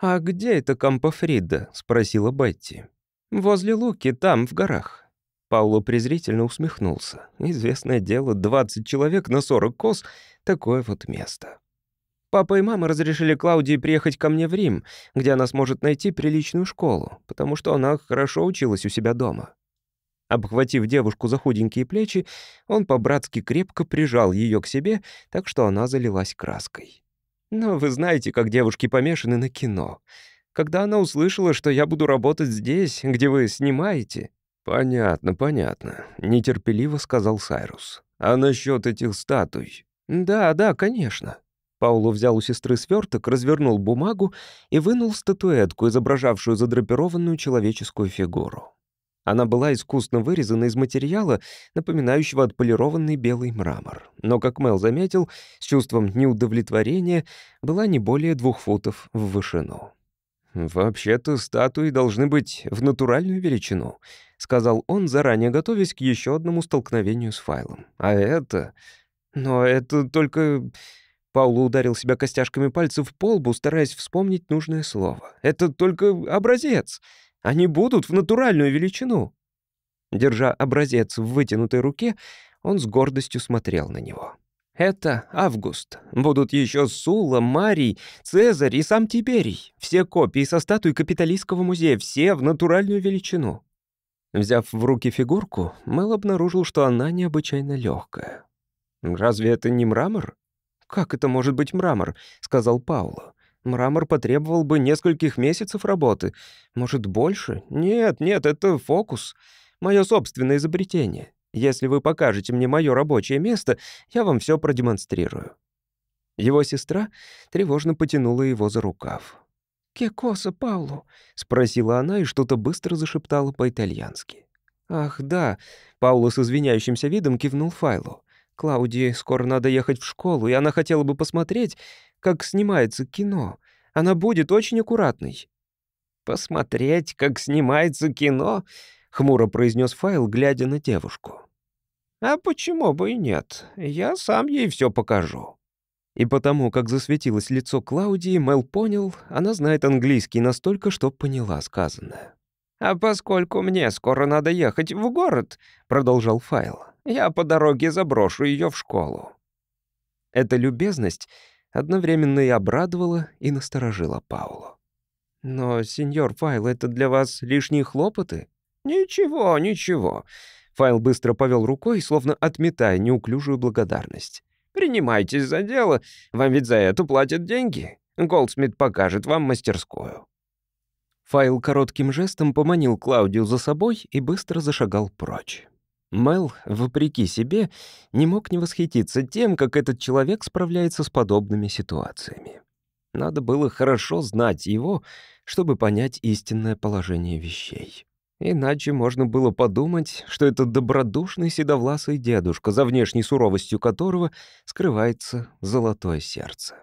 «А где это кампа Фридда?» — спросила Бетти. «Возле Луки, там, в горах». Пауло презрительно усмехнулся. «Известное дело, 20 человек на 40 коз — такое вот место». Папа и мама разрешили Клаудии приехать ко мне в Рим, где она сможет найти приличную школу, потому что она хорошо училась у себя дома. Обхватив девушку за худенькие плечи, он по-братски крепко прижал ее к себе, так что она залилась краской. Но вы знаете, как девушки помешаны на кино. Когда она услышала, что я буду работать здесь, где вы снимаете... «Понятно, понятно», — нетерпеливо сказал Сайрус. «А насчет этих статуй?» «Да, да, конечно». Пауло взял у сестры сверток, развернул бумагу и вынул статуэтку, изображавшую задрапированную человеческую фигуру. Она была искусно вырезана из материала, напоминающего отполированный белый мрамор. Но, как Мел заметил, с чувством неудовлетворения была не более двух футов в вышину. «Вообще-то статуи должны быть в натуральную величину», — сказал он, заранее готовясь к еще одному столкновению с файлом. «А это... Но это только...» Пауло ударил себя костяшками пальцев в полбу, стараясь вспомнить нужное слово. «Это только образец. Они будут в натуральную величину». Держа образец в вытянутой руке, он с гордостью смотрел на него. «Это Август. Будут еще Сула, Марий, Цезарь и сам Тиберий. Все копии со статуи Капитолийского музея, все в натуральную величину». Взяв в руки фигурку, Мэл обнаружил, что она необычайно легкая. «Разве это не мрамор?» «Как это может быть мрамор?» — сказал Пауло. Мрамор потребовал бы нескольких месяцев работы. Может, больше? Нет, нет, это фокус. Мое собственное изобретение. Если вы покажете мне мое рабочее место, я вам все продемонстрирую». Его сестра тревожно потянула его за рукав. «Кекоса Паулу?» — спросила она и что-то быстро зашептала по-итальянски. «Ах, да», — Пауло с извиняющимся видом кивнул Файлу. «Клаудии скоро надо ехать в школу, и она хотела бы посмотреть, как снимается кино. Она будет очень аккуратной». «Посмотреть, как снимается кино?» — хмуро произнес Файл, глядя на девушку. «А почему бы и нет? Я сам ей все покажу». И потому, как засветилось лицо Клаудии, Мел понял, она знает английский настолько, что поняла сказанное. «А поскольку мне скоро надо ехать в город», — продолжал Файл, «я по дороге заброшу ее в школу». Эта любезность одновременно и обрадовала, и насторожила Паулу. «Но, сеньор Файл, это для вас лишние хлопоты?» «Ничего, ничего». Файл быстро повел рукой, словно отметая неуклюжую благодарность. «Принимайтесь за дело, вам ведь за это платят деньги. Голдсмит покажет вам мастерскую». Файл коротким жестом поманил Клаудию за собой и быстро зашагал прочь. Мел, вопреки себе, не мог не восхититься тем, как этот человек справляется с подобными ситуациями. Надо было хорошо знать его, чтобы понять истинное положение вещей. Иначе можно было подумать, что это добродушный седовласый дедушка, за внешней суровостью которого скрывается золотое сердце.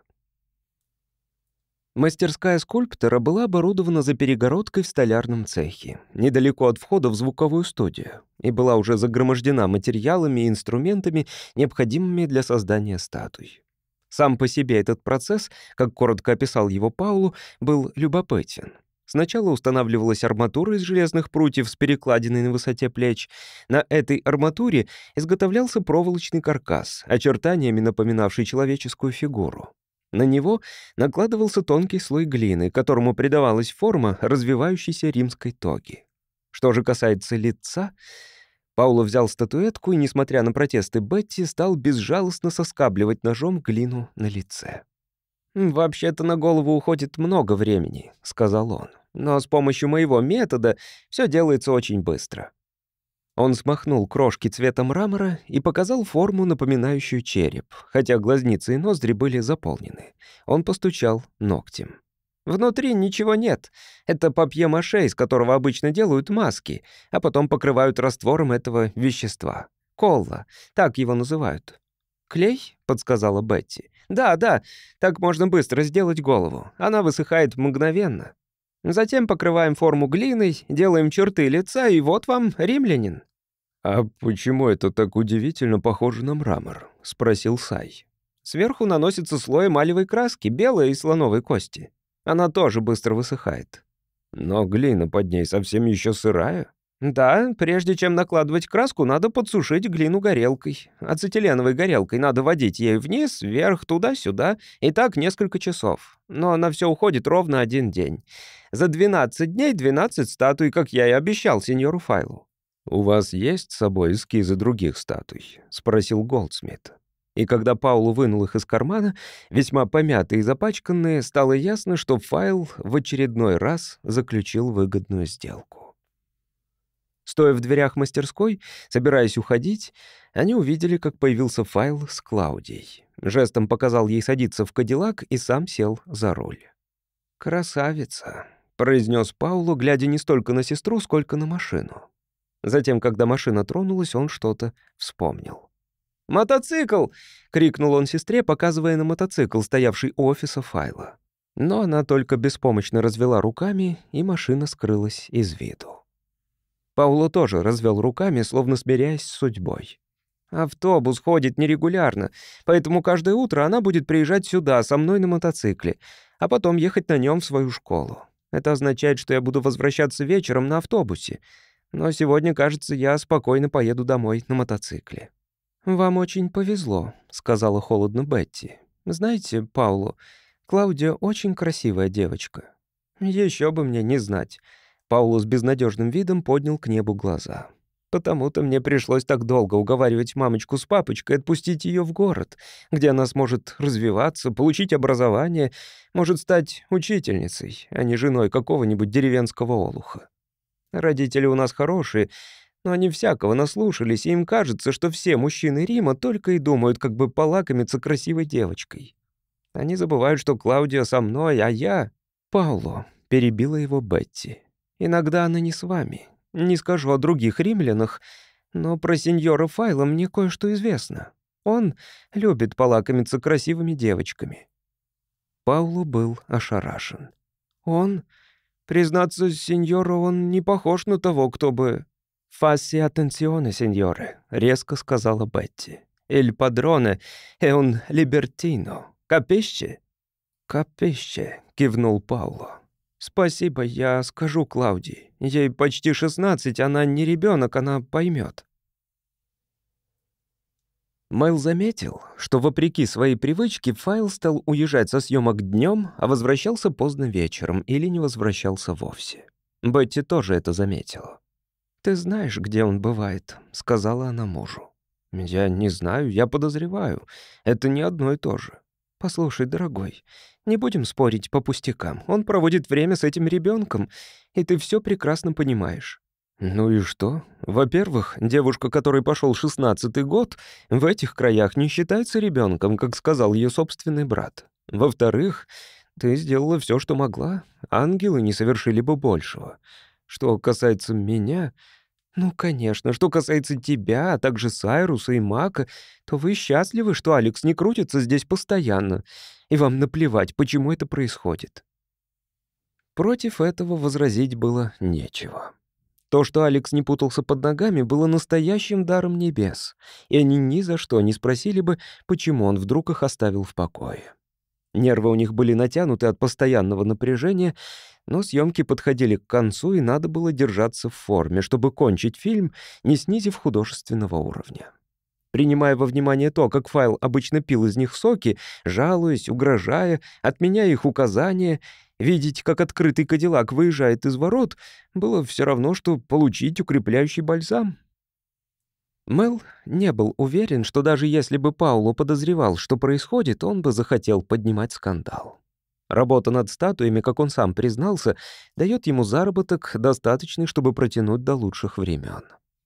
Мастерская скульптора была оборудована за перегородкой в столярном цехе, недалеко от входа в звуковую студию, и была уже загромождена материалами и инструментами, необходимыми для создания статуй. Сам по себе этот процесс, как коротко описал его Паулу, был любопытен. Сначала устанавливалась арматура из железных прутьев с перекладиной на высоте плеч. На этой арматуре изготовлялся проволочный каркас, очертаниями напоминавший человеческую фигуру. На него накладывался тонкий слой глины, которому придавалась форма развивающейся римской тоги. Что же касается лица, Пауло взял статуэтку и, несмотря на протесты Бетти, стал безжалостно соскабливать ножом глину на лице. «Вообще-то на голову уходит много времени», — сказал он. «Но с помощью моего метода все делается очень быстро». Он смахнул крошки цвета мрамора и показал форму, напоминающую череп, хотя глазницы и ноздри были заполнены. Он постучал ногтем. «Внутри ничего нет. Это папье-маше, из которого обычно делают маски, а потом покрывают раствором этого вещества. Колла, так его называют». «Клей?» — подсказала Бетти. «Да, да, так можно быстро сделать голову. Она высыхает мгновенно». Затем покрываем форму глиной, делаем черты лица, и вот вам римлянин». «А почему это так удивительно похоже на мрамор?» — спросил Сай. «Сверху наносится слой эмалевой краски, белой и слоновой кости. Она тоже быстро высыхает». «Но глина под ней совсем еще сырая?» Да, прежде чем накладывать краску, надо подсушить глину горелкой. Ацетиленовой горелкой надо водить ей вниз, вверх, туда-сюда, и так несколько часов. Но на все уходит ровно один день. За 12 дней 12 статуй, как я и обещал сеньору Файлу. «У вас есть с собой эскизы других статуй?» — спросил Голдсмит. И когда Паулу вынул их из кармана, весьма помятые и запачканные, стало ясно, что Файл в очередной раз заключил выгодную сделку. Стоя в дверях мастерской, собираясь уходить, они увидели, как появился файл с Клаудией. Жестом показал ей садиться в кадиллак и сам сел за руль. «Красавица», — произнес Паулу, глядя не столько на сестру, сколько на машину. Затем, когда машина тронулась, он что-то вспомнил. «Мотоцикл!» — крикнул он сестре, показывая на мотоцикл, стоявший у офиса файла. Но она только беспомощно развела руками, и машина скрылась из виду. Пауло тоже развел руками, словно смиряясь с судьбой. «Автобус ходит нерегулярно, поэтому каждое утро она будет приезжать сюда со мной на мотоцикле, а потом ехать на нем в свою школу. Это означает, что я буду возвращаться вечером на автобусе. Но сегодня, кажется, я спокойно поеду домой на мотоцикле». «Вам очень повезло», — сказала холодно Бетти. «Знаете, Пауло, Клаудия очень красивая девочка. Еще бы мне не знать». Паулу с безнадежным видом поднял к небу глаза. Потому-то мне пришлось так долго уговаривать мамочку с папочкой отпустить ее в город, где она сможет развиваться, получить образование, может стать учительницей, а не женой какого-нибудь деревенского олуха. Родители у нас хорошие, но они всякого наслушались, и им кажется, что все мужчины Рима только и думают, как бы полакомиться красивой девочкой. Они забывают, что Клаудия со мной, а я... Пауло, перебила его Бетти. Иногда она не с вами. Не скажу о других римлянах, но про сеньора Файла мне кое-что известно. Он любит полакомиться красивыми девочками». Паулу был ошарашен. «Он? Признаться, сеньора, он не похож на того, кто бы...» «Фасси атенсионе, сеньоре», — резко сказала Бетти. «Эль падроне он либертино. Капище?» «Капище», — кивнул Пауло. «Спасибо, я скажу Клаудии. Ей почти 16, она не ребенок, она поймет. Майл заметил, что вопреки своей привычке Файл стал уезжать со съемок днем, а возвращался поздно вечером или не возвращался вовсе. Бетти тоже это заметила. «Ты знаешь, где он бывает», — сказала она мужу. «Я не знаю, я подозреваю. Это не одно и то же. Послушай, дорогой, не будем спорить по пустякам. Он проводит время с этим ребенком, и ты все прекрасно понимаешь. Ну и что? Во-первых, девушка, которой пошел шестнадцатый год, в этих краях не считается ребенком, как сказал ее собственный брат. Во-вторых, ты сделала все, что могла. Ангелы не совершили бы большего. Что касается меня, «Ну, конечно, что касается тебя, а также Сайруса и Мака, то вы счастливы, что Алекс не крутится здесь постоянно, и вам наплевать, почему это происходит». Против этого возразить было нечего. То, что Алекс не путался под ногами, было настоящим даром небес, и они ни за что не спросили бы, почему он вдруг их оставил в покое. Нервы у них были натянуты от постоянного напряжения, но съемки подходили к концу, и надо было держаться в форме, чтобы кончить фильм, не снизив художественного уровня. Принимая во внимание то, как файл обычно пил из них соки, жалуясь, угрожая, отменяя их указания, видеть, как открытый кадиллак выезжает из ворот, было все равно, что получить укрепляющий бальзам. Мел не был уверен, что даже если бы Пауло подозревал, что происходит, он бы захотел поднимать скандал. Работа над статуями, как он сам признался, дает ему заработок, достаточный, чтобы протянуть до лучших времен.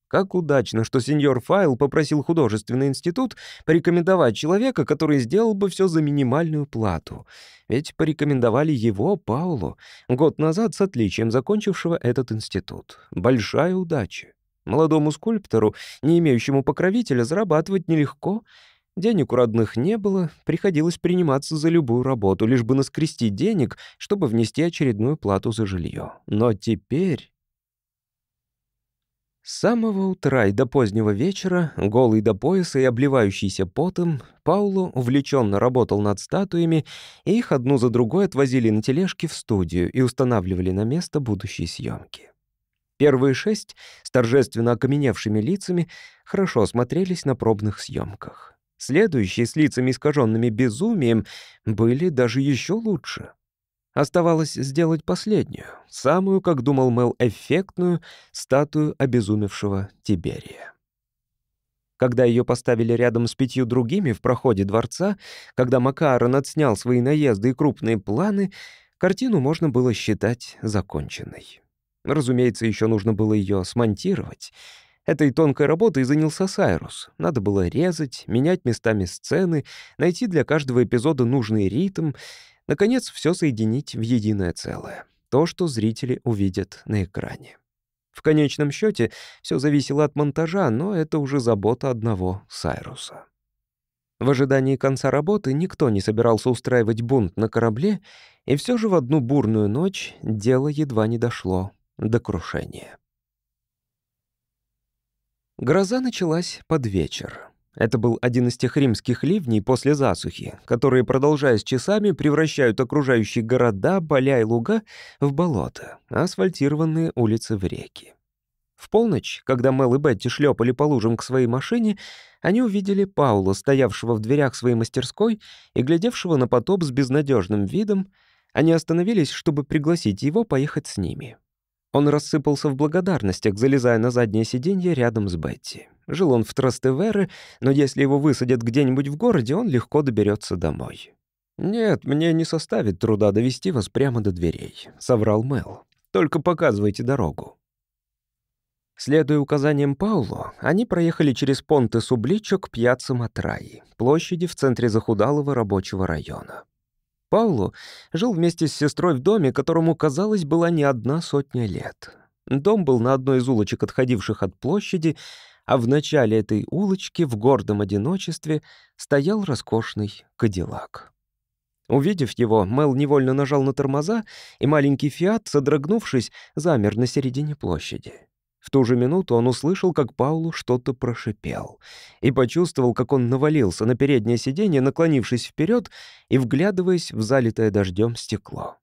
Как удачно, что сеньор Файл попросил художественный институт порекомендовать человека, который сделал бы все за минимальную плату. Ведь порекомендовали его, Паулу, год назад с отличием закончившего этот институт. Большая удача. Молодому скульптору, не имеющему покровителя, зарабатывать нелегко. Денег у родных не было, приходилось приниматься за любую работу, лишь бы наскрести денег, чтобы внести очередную плату за жилье. Но теперь... С самого утра и до позднего вечера, голый до пояса и обливающийся потом, Пауло увлеченно работал над статуями, и их одну за другой отвозили на тележке в студию и устанавливали на место будущей съемки. Первые шесть, с торжественно окаменевшими лицами, хорошо смотрелись на пробных съемках. Следующие, с лицами искаженными безумием, были даже еще лучше. Оставалось сделать последнюю, самую, как думал Мел, эффектную статую обезумевшего Тиберия. Когда ее поставили рядом с пятью другими в проходе дворца, когда Макарон отснял свои наезды и крупные планы, картину можно было считать законченной. Разумеется, еще нужно было ее смонтировать. Этой тонкой работой занялся Сайрус. Надо было резать, менять местами сцены, найти для каждого эпизода нужный ритм — Наконец, все соединить в единое целое. То, что зрители увидят на экране. В конечном счете все зависело от монтажа, но это уже забота одного Сайруса. В ожидании конца работы никто не собирался устраивать бунт на корабле, и все же в одну бурную ночь дело едва не дошло до крушения. Гроза началась под вечер. Это был один из тех римских ливней после засухи, которые, продолжаясь часами, превращают окружающие города, поля и луга в болото, а асфальтированные улицы в реки. В полночь, когда Мел и Бетти шлепали по лужам к своей машине, они увидели Паула, стоявшего в дверях своей мастерской и глядевшего на потоп с безнадежным видом. Они остановились, чтобы пригласить его поехать с ними. Он рассыпался в благодарностях, залезая на заднее сиденье рядом с Бетти. Жил он в Трастевере, но если его высадят где-нибудь в городе, он легко доберется домой. «Нет, мне не составит труда довести вас прямо до дверей», — соврал Мел. «Только показывайте дорогу». Следуя указаниям Пауло, они проехали через Понте Субличо к Пьяцца Матраи, площади в центре захудалого рабочего района. Пауло жил вместе с сестрой в доме, которому, казалось, была не одна сотня лет. Дом был на одной из улочек, отходивших от площади, а в начале этой улочки в гордом одиночестве стоял роскошный кадиллак. Увидев его, Мел невольно нажал на тормоза, и маленький «Фиат», содрогнувшись, замер на середине площади. В ту же минуту он услышал, как Паулу что-то прошипел, и почувствовал, как он навалился на переднее сиденье, наклонившись вперед и вглядываясь в залитое дождем стекло.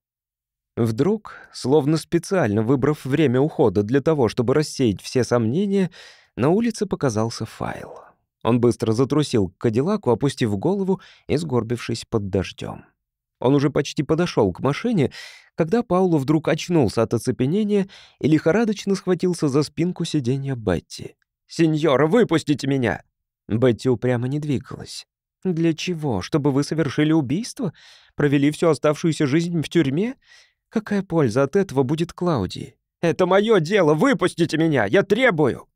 Вдруг, словно специально выбрав время ухода для того, чтобы рассеять все сомнения, на улице показался файл. Он быстро затрусил к Кадиллаку, опустив голову и сгорбившись под дождем. Он уже почти подошел к машине, когда Пауло вдруг очнулся от оцепенения и лихорадочно схватился за спинку сиденья Бетти. «Сеньора, выпустите меня!» Бетти упрямо не двигалась. «Для чего? Чтобы вы совершили убийство? Провели всю оставшуюся жизнь в тюрьме? Какая польза от этого будет Клаудии?» «Это мое дело! Выпустите меня! Я требую!»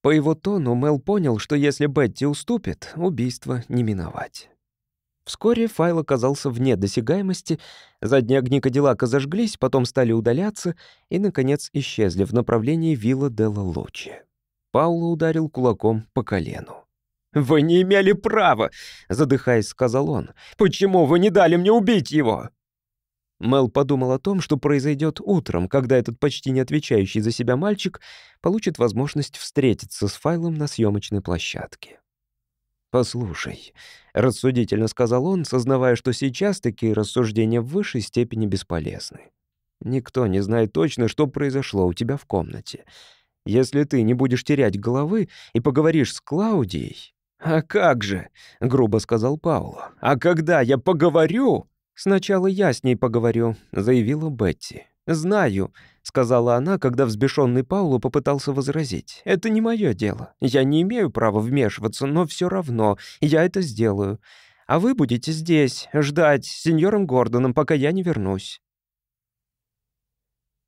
По его тону Мел понял, что если Бетти уступит, убийство не миновать. Вскоре файл оказался вне досягаемости, задние огни Кадиллака зажглись, потом стали удаляться и, наконец, исчезли в направлении вилла Делла Лучи. Пауло ударил кулаком по колену. «Вы не имели права!» — задыхаясь, сказал он. «Почему вы не дали мне убить его?» Мел подумал о том, что произойдет утром, когда этот почти не отвечающий за себя мальчик получит возможность встретиться с файлом на съемочной площадке. «Послушай», — рассудительно сказал он, сознавая, что сейчас такие рассуждения в высшей степени бесполезны. «Никто не знает точно, что произошло у тебя в комнате. Если ты не будешь терять головы и поговоришь с Клаудией...» «А как же?» — грубо сказал Пауло. «А когда я поговорю...» «Сначала я с ней поговорю», — заявила Бетти. «Знаю», — сказала она, когда взбешенный Пауло попытался возразить. «Это не мое дело. Я не имею права вмешиваться, но все равно я это сделаю. А вы будете здесь, ждать с сеньором Гордоном, пока я не вернусь».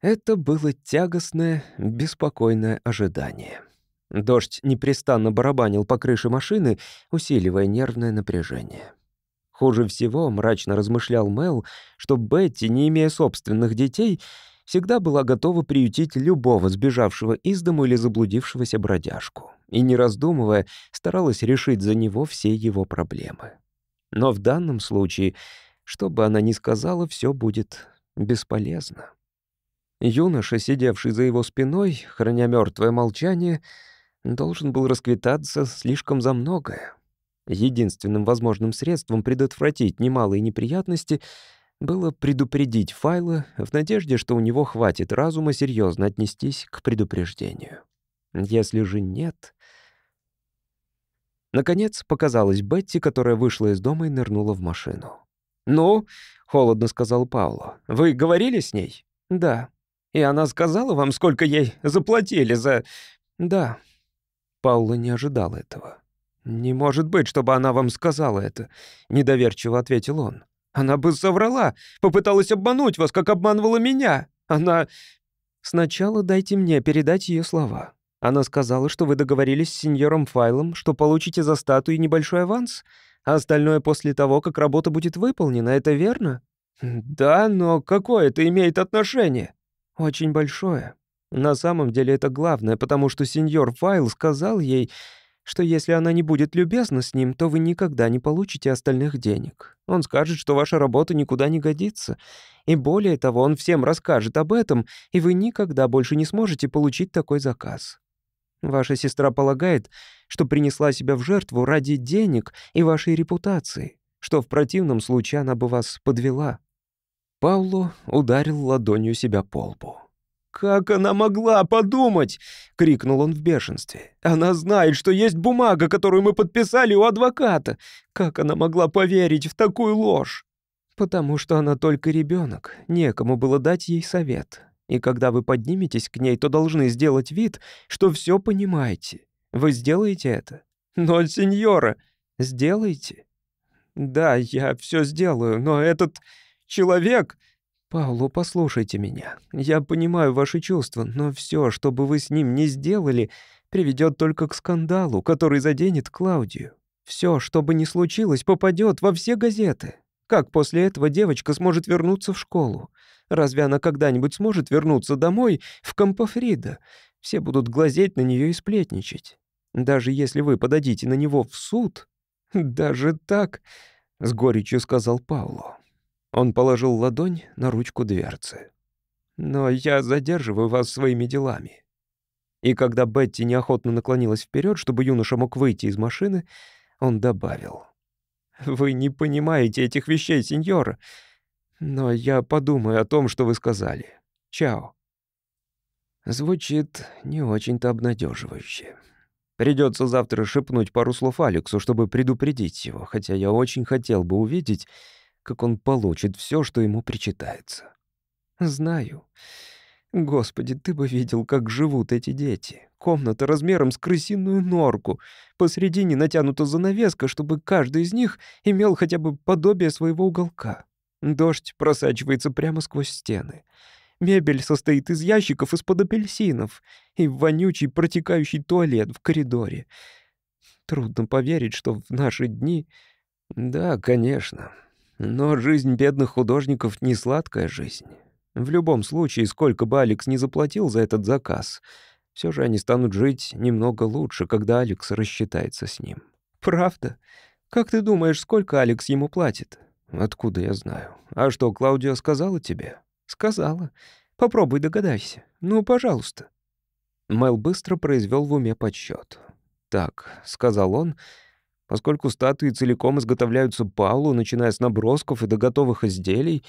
Это было тягостное, беспокойное ожидание. Дождь непрестанно барабанил по крыше машины, усиливая нервное напряжение. Хуже всего, мрачно размышлял Мел, что Бетти, не имея собственных детей, всегда была готова приютить любого сбежавшего из дому или заблудившегося бродяжку, и, не раздумывая, старалась решить за него все его проблемы. Но в данном случае, что бы она ни сказала, все будет бесполезно. Юноша, сидевший за его спиной, храня мертвое молчание, должен был расквитаться слишком за многое. Единственным возможным средством предотвратить немалые неприятности было предупредить Файла в надежде, что у него хватит разума серьезно отнестись к предупреждению. Если же нет... Наконец показалась Бетти, которая вышла из дома и нырнула в машину. «Ну?» — холодно сказал Пауло. «Вы говорили с ней?» «Да». «И она сказала вам, сколько ей заплатили за...» «Да». Паула не ожидал этого. «Не может быть, чтобы она вам сказала это», — недоверчиво ответил он. «Она бы соврала, попыталась обмануть вас, как обманывала меня. Она...» «Сначала дайте мне передать ее слова. Она сказала, что вы договорились с сеньором Файлом, что получите за статую небольшой аванс, а остальное после того, как работа будет выполнена, это верно?» «Да, но какое это имеет отношение?» «Очень большое. На самом деле это главное, потому что сеньор Файл сказал ей, что если она не будет любезна с ним, то вы никогда не получите остальных денег. Он скажет, что ваша работа никуда не годится. И более того, он всем расскажет об этом, и вы никогда больше не сможете получить такой заказ. Ваша сестра полагает, что принесла себя в жертву ради денег и вашей репутации, что в противном случае она бы вас подвела. Пауло ударил ладонью себя по лбу. «Как она могла подумать?» — крикнул он в бешенстве. «Она знает, что есть бумага, которую мы подписали у адвоката. Как она могла поверить в такую ложь?» «Потому что она только ребенок. Некому было дать ей совет. И когда вы подниметесь к ней, то должны сделать вид, что все понимаете. Вы сделаете это?» «Но, сеньора, сделайте?» «Да, я все сделаю, но этот человек...» «Пауло, послушайте меня. Я понимаю ваши чувства, но все, что бы вы с ним не сделали, приведет только к скандалу, который заденет Клаудию. Все, что бы ни случилось, попадет во все газеты. Как после этого девочка сможет вернуться в школу? Разве она когда-нибудь сможет вернуться домой в Кампофрида? Все будут глазеть на нее и сплетничать. Даже если вы подадите на него в суд... Даже так, — с горечью сказал Пауло. Он положил ладонь на ручку дверцы. «Но я задерживаю вас своими делами». И когда Бетти неохотно наклонилась вперед, чтобы юноша мог выйти из машины, он добавил. «Вы не понимаете этих вещей, сеньор. Но я подумаю о том, что вы сказали. Чао». Звучит не очень-то обнадеживающе. Придется завтра шепнуть пару слов Алексу, чтобы предупредить его, хотя я очень хотел бы увидеть, как он получит все, что ему причитается. Знаю. Господи, ты бы видел, как живут эти дети. Комната размером с крысиную норку. Посредине натянута занавеска, чтобы каждый из них имел хотя бы подобие своего уголка. Дождь просачивается прямо сквозь стены. Мебель состоит из ящиков из-под апельсинов и вонючий протекающий туалет в коридоре. Трудно поверить, что в наши дни Да, конечно. Но жизнь бедных художников не сладкая жизнь. В любом случае, сколько бы Алекс не заплатил за этот заказ, все же они станут жить немного лучше, когда Алекс рассчитается с ним. Правда? Как ты думаешь, сколько Алекс ему платит? Откуда я знаю? А что, Клаудио сказала тебе? Сказала. Попробуй догадайся. Ну, пожалуйста. Мэл быстро произвел в уме подсчет. «Так», — сказал он, — «поскольку статуи целиком изготовляются Паулу, начиная с набросков и до готовых изделий,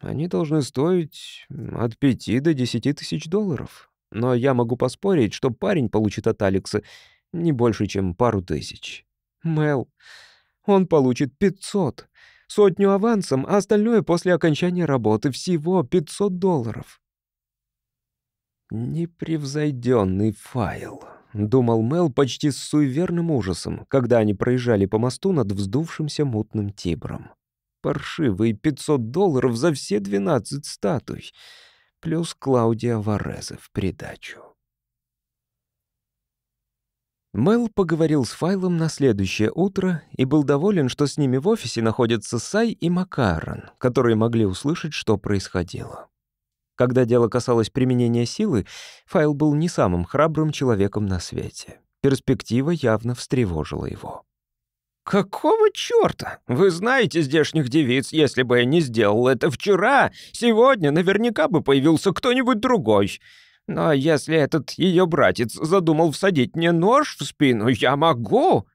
они должны стоить от пяти до десяти тысяч долларов. Но я могу поспорить, что парень получит от Алекса не больше, чем пару тысяч. Мэл, он получит пятьсот. Сотню авансом, а остальное после окончания работы. Всего пятьсот долларов. Непревзойденный файл. — думал Мел почти с суеверным ужасом, когда они проезжали по мосту над вздувшимся мутным Тибром. Паршивые 500 долларов за все 12 статуй. Плюс Клаудия Вареза в придачу. Мел поговорил с Файлом на следующее утро и был доволен, что с ними в офисе находятся Сай и Макарон, которые могли услышать, что происходило. Когда дело касалось применения силы, Файл был не самым храбрым человеком на свете. Перспектива явно встревожила его. «Какого чёрта? Вы знаете здешних девиц. Если бы я не сделал это вчера, сегодня наверняка бы появился кто-нибудь другой. Но если этот её братец задумал всадить мне нож в спину, я могу...»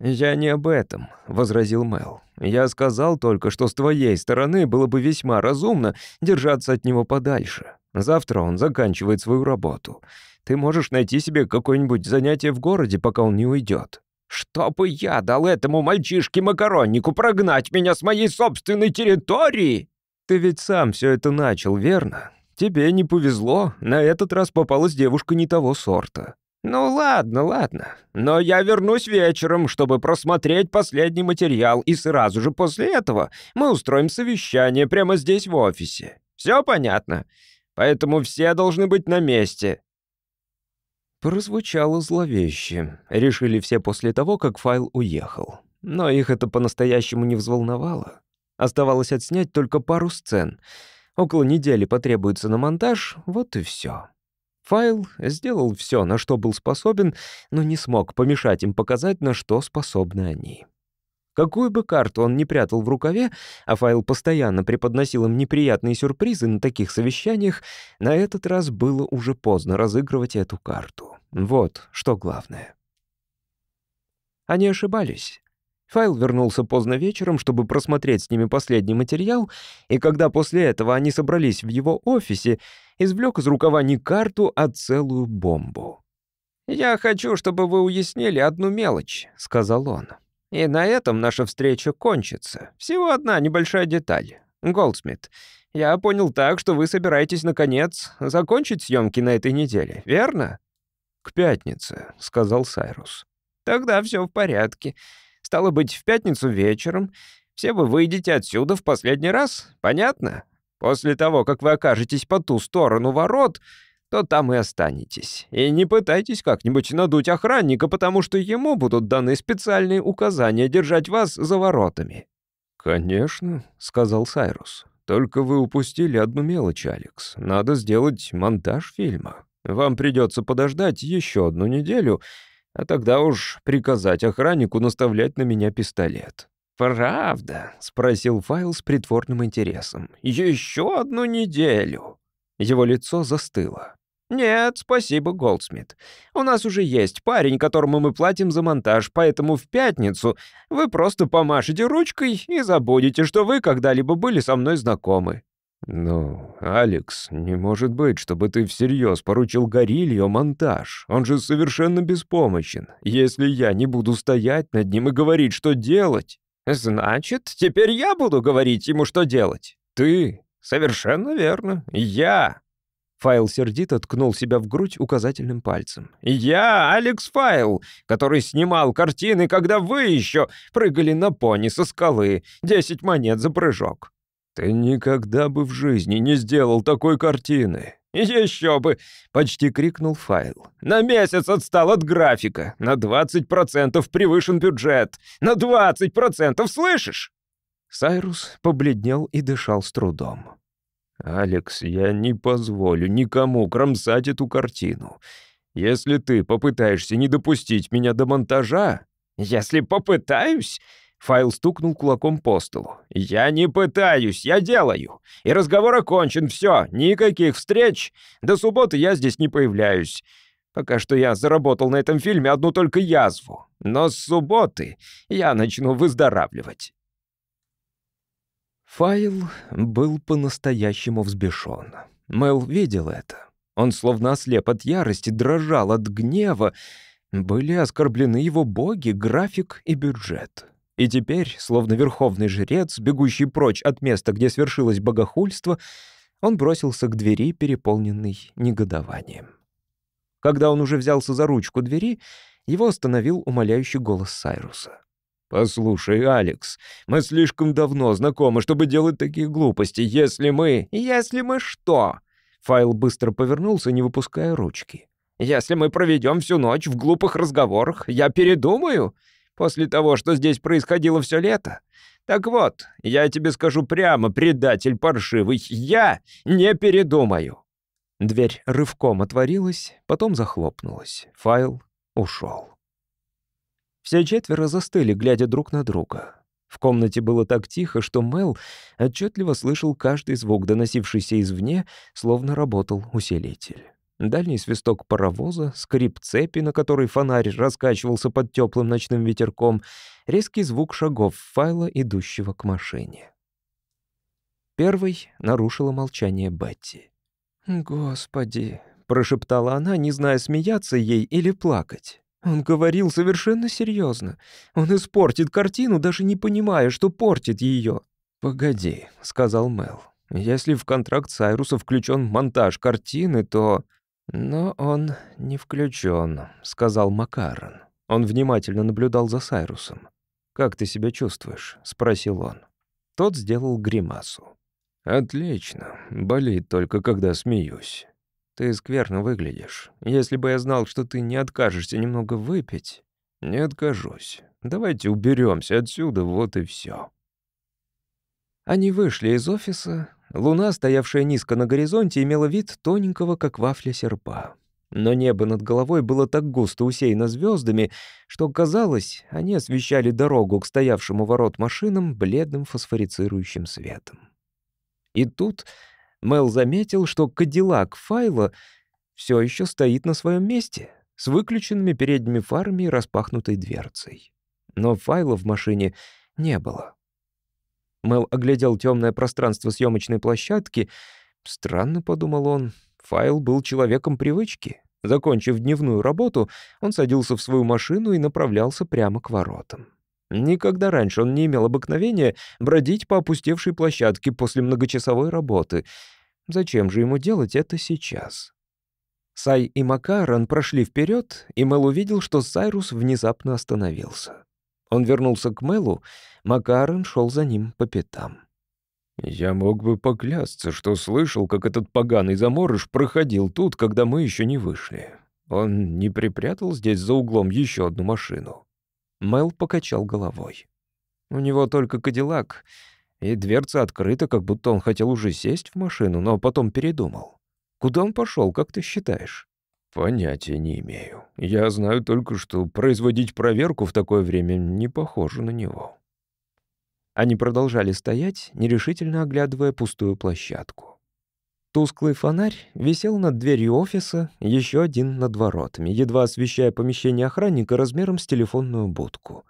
«Я не об этом», — возразил Мэл. «Я сказал только, что с твоей стороны было бы весьма разумно держаться от него подальше. Завтра он заканчивает свою работу. Ты можешь найти себе какое-нибудь занятие в городе, пока он не уйдет. «Чтобы я дал этому мальчишке-макароннику прогнать меня с моей собственной территории!» «Ты ведь сам все это начал, верно? Тебе не повезло, на этот раз попалась девушка не того сорта». «Ну ладно, ладно. Но я вернусь вечером, чтобы просмотреть последний материал, и сразу же после этого мы устроим совещание прямо здесь в офисе. Все понятно? Поэтому все должны быть на месте. Прозвучало зловеще. Решили все после того, как файл уехал. Но их это по-настоящему не взволновало. Оставалось отснять только пару сцен. Около недели потребуется на монтаж, вот и все. Файл сделал все, на что был способен, но не смог помешать им показать, на что способны они. Какую бы карту он ни прятал в рукаве, а файл постоянно преподносил им неприятные сюрпризы на таких совещаниях, на этот раз было уже поздно разыгрывать эту карту. Вот что главное. Они ошибались. Файл вернулся поздно вечером, чтобы просмотреть с ними последний материал, и когда после этого они собрались в его офисе, извлек из рукава не карту, а целую бомбу. «Я хочу, чтобы вы уяснили одну мелочь», — сказал он. И на этом наша встреча кончится. Всего одна небольшая деталь. Голдсмит, я понял так, что вы собираетесь, наконец, закончить съемки на этой неделе, верно?» «К пятнице», — сказал Сайрус. «Тогда все в порядке. Стало быть, в пятницу вечером все вы выйдете отсюда в последний раз, понятно? После того, как вы окажетесь по ту сторону ворот, то там и останетесь. И не пытайтесь как-нибудь надуть охранника, потому что ему будут даны специальные указания держать вас за воротами». «Конечно», — сказал Сайрус. «Только вы упустили одну мелочь, Алекс. Надо сделать монтаж фильма. Вам придется подождать еще одну неделю, а тогда уж приказать охраннику наставлять на меня пистолет». «Правда?» — спросил Файл с притворным интересом. «Еще одну неделю?» Его лицо застыло. «Нет, спасибо, Голдсмит. У нас уже есть парень, которому мы платим за монтаж, поэтому в пятницу вы просто помашете ручкой и забудете, что вы когда-либо были со мной знакомы». «Ну, Алекс, не может быть, чтобы ты всерьез поручил Горильо монтаж. Он же совершенно беспомощен. Если я не буду стоять над ним и говорить, что делать...» «Значит, теперь я буду говорить ему, что делать?» «Ты?» «Совершенно верно. Я!» Файл сердито ткнул себя в грудь указательным пальцем. «Я Алекс Файл, который снимал картины, когда вы еще прыгали на пони со скалы. Десять монет за прыжок». «Ты никогда бы в жизни не сделал такой картины. «Еще бы!» — почти крикнул Файл. «На месяц отстал от графика. На 20% превышен бюджет. На 20%, слышишь?» Сайрус побледнел и дышал с трудом. «Алекс, я не позволю никому кромсать эту картину. Если ты попытаешься не допустить меня до монтажа...» «Если попытаюсь...» Файл стукнул кулаком по столу. «Я не пытаюсь, я делаю. И разговор окончен, все, никаких встреч. До субботы я здесь не появляюсь. Пока что я заработал на этом фильме одну только язву. Но с субботы я начну выздоравливать». Файл был по-настоящему взбешен. Мэл видел это. Он словно ослеп от ярости, дрожал от гнева. Были оскорблены его боги, график и бюджет. И теперь, словно верховный жрец, бегущий прочь от места, где свершилось богохульство, он бросился к двери, переполненный негодованием. Когда он уже взялся за ручку двери, его остановил умоляющий голос Сайруса. «Послушай, Алекс, мы слишком давно знакомы, чтобы делать такие глупости. Если мы...» «Если мы что?» Файл быстро повернулся, не выпуская ручки. «Если мы проведем всю ночь в глупых разговорах, я передумаю. После того, что здесь происходило все лето. Так вот, я тебе скажу прямо, предатель паршивый, я не передумаю». Дверь рывком отворилась, потом захлопнулась. Файл ушел. Все четверо застыли, глядя друг на друга. В комнате было так тихо, что Мел отчетливо слышал каждый звук, доносившийся извне, словно работал усилитель. Дальний свисток паровоза, скрип цепи, на которой фонарь раскачивался под теплым ночным ветерком, резкий звук шагов файла, идущего к машине. Первый нарушила молчание Бетти. «Господи!» — прошептала она, не зная, смеяться ей или плакать. Он говорил совершенно серьезно. Он испортит картину, даже не понимая, что портит ее. «Погоди», — сказал Мел. «Если в контракт Сайруса включен монтаж картины, то...» «Но он не включен», — сказал Макарон. Он внимательно наблюдал за Сайрусом. «Как ты себя чувствуешь?» — спросил он. Тот сделал гримасу. «Отлично. Болит только, когда смеюсь. Ты скверно выглядишь. Если бы я знал, что ты не откажешься немного выпить, не откажусь. Давайте уберемся отсюда, вот и все. Они вышли из офиса. Луна, стоявшая низко на горизонте, имела вид тоненького, как вафля серпа. Но небо над головой было так густо усеяно звездами, что, казалось, они освещали дорогу к стоявшему ворот машинам бледным фосфорицирующим светом. И тут Мел заметил, что кадиллак Файла все еще стоит на своем месте, с выключенными передними фарами и распахнутой дверцей. Но Файла в машине не было. Мел оглядел темное пространство съемочной площадки. Странно, подумал он, Файл был человеком привычки. Закончив дневную работу, он садился в свою машину и направлялся прямо к воротам. Никогда раньше он не имел обыкновения бродить по опустевшей площадке после многочасовой работы. Зачем же ему делать это сейчас? Сай и Макарон прошли вперед, и Мэл увидел, что Сайрус внезапно остановился. Он вернулся к Мэлу, Макарон шел за ним по пятам. «Я мог бы поклясться, что слышал, как этот поганый заморыш проходил тут, когда мы еще не вышли. Он не припрятал здесь за углом еще одну машину?» Мел покачал головой. У него только кадиллак, и дверца открыта, как будто он хотел уже сесть в машину, но потом передумал. Куда он пошел, как ты считаешь? Понятия не имею. Я знаю только, что производить проверку в такое время не похоже на него. Они продолжали стоять, нерешительно оглядывая пустую площадку. Тусклый фонарь висел над дверью офиса, еще один над воротами, едва освещая помещение охранника размером с телефонную будку.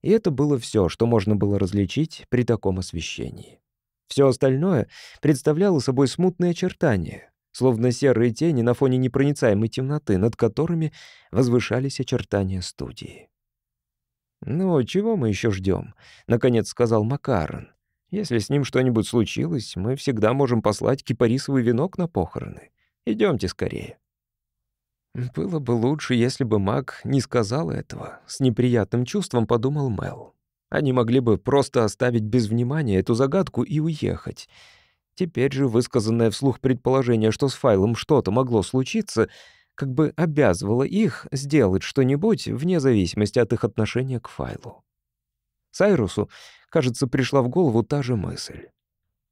И это было все, что можно было различить при таком освещении. Все остальное представляло собой смутные очертания, словно серые тени на фоне непроницаемой темноты, над которыми возвышались очертания студии. «Ну, чего мы еще ждем? наконец сказал Макарон. Если с ним что-нибудь случилось, мы всегда можем послать кипарисовый венок на похороны. Идемте скорее». «Было бы лучше, если бы маг не сказал этого», — с неприятным чувством подумал Мел. Они могли бы просто оставить без внимания эту загадку и уехать. Теперь же высказанное вслух предположение, что с файлом что-то могло случиться, как бы обязывало их сделать что-нибудь вне зависимости от их отношения к файлу. Сайрусу, кажется, пришла в голову та же мысль.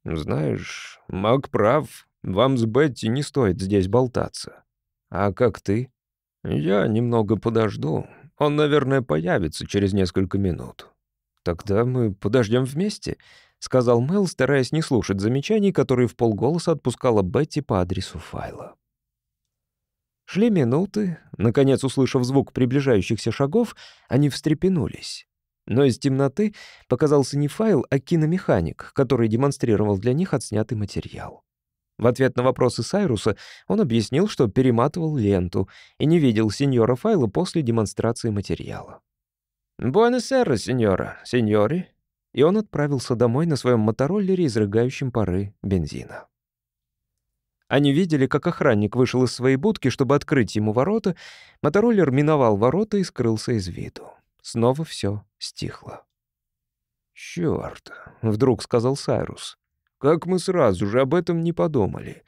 «Знаешь, Мак прав, вам с Бетти не стоит здесь болтаться. А как ты?» «Я немного подожду. Он, наверное, появится через несколько минут». «Тогда мы подождем вместе», — сказал Мел, стараясь не слушать замечаний, которые в полголоса отпускала Бетти по адресу файла. Шли минуты. Наконец, услышав звук приближающихся шагов, они встрепенулись. Но из темноты показался не файл, а киномеханик, который демонстрировал для них отснятый материал. В ответ на вопросы Сайруса он объяснил, что перематывал ленту и не видел сеньора файла после демонстрации материала. «Буэнос-Эрре, сеньора, сеньори», и он отправился домой на своем мотороллере, изрыгающем пары бензина. Они видели, как охранник вышел из своей будки, чтобы открыть ему ворота. Мотороллер миновал ворота и скрылся из виду. Снова все стихло. «Чёрт», — вдруг сказал Сайрус. «Как мы сразу же об этом не подумали.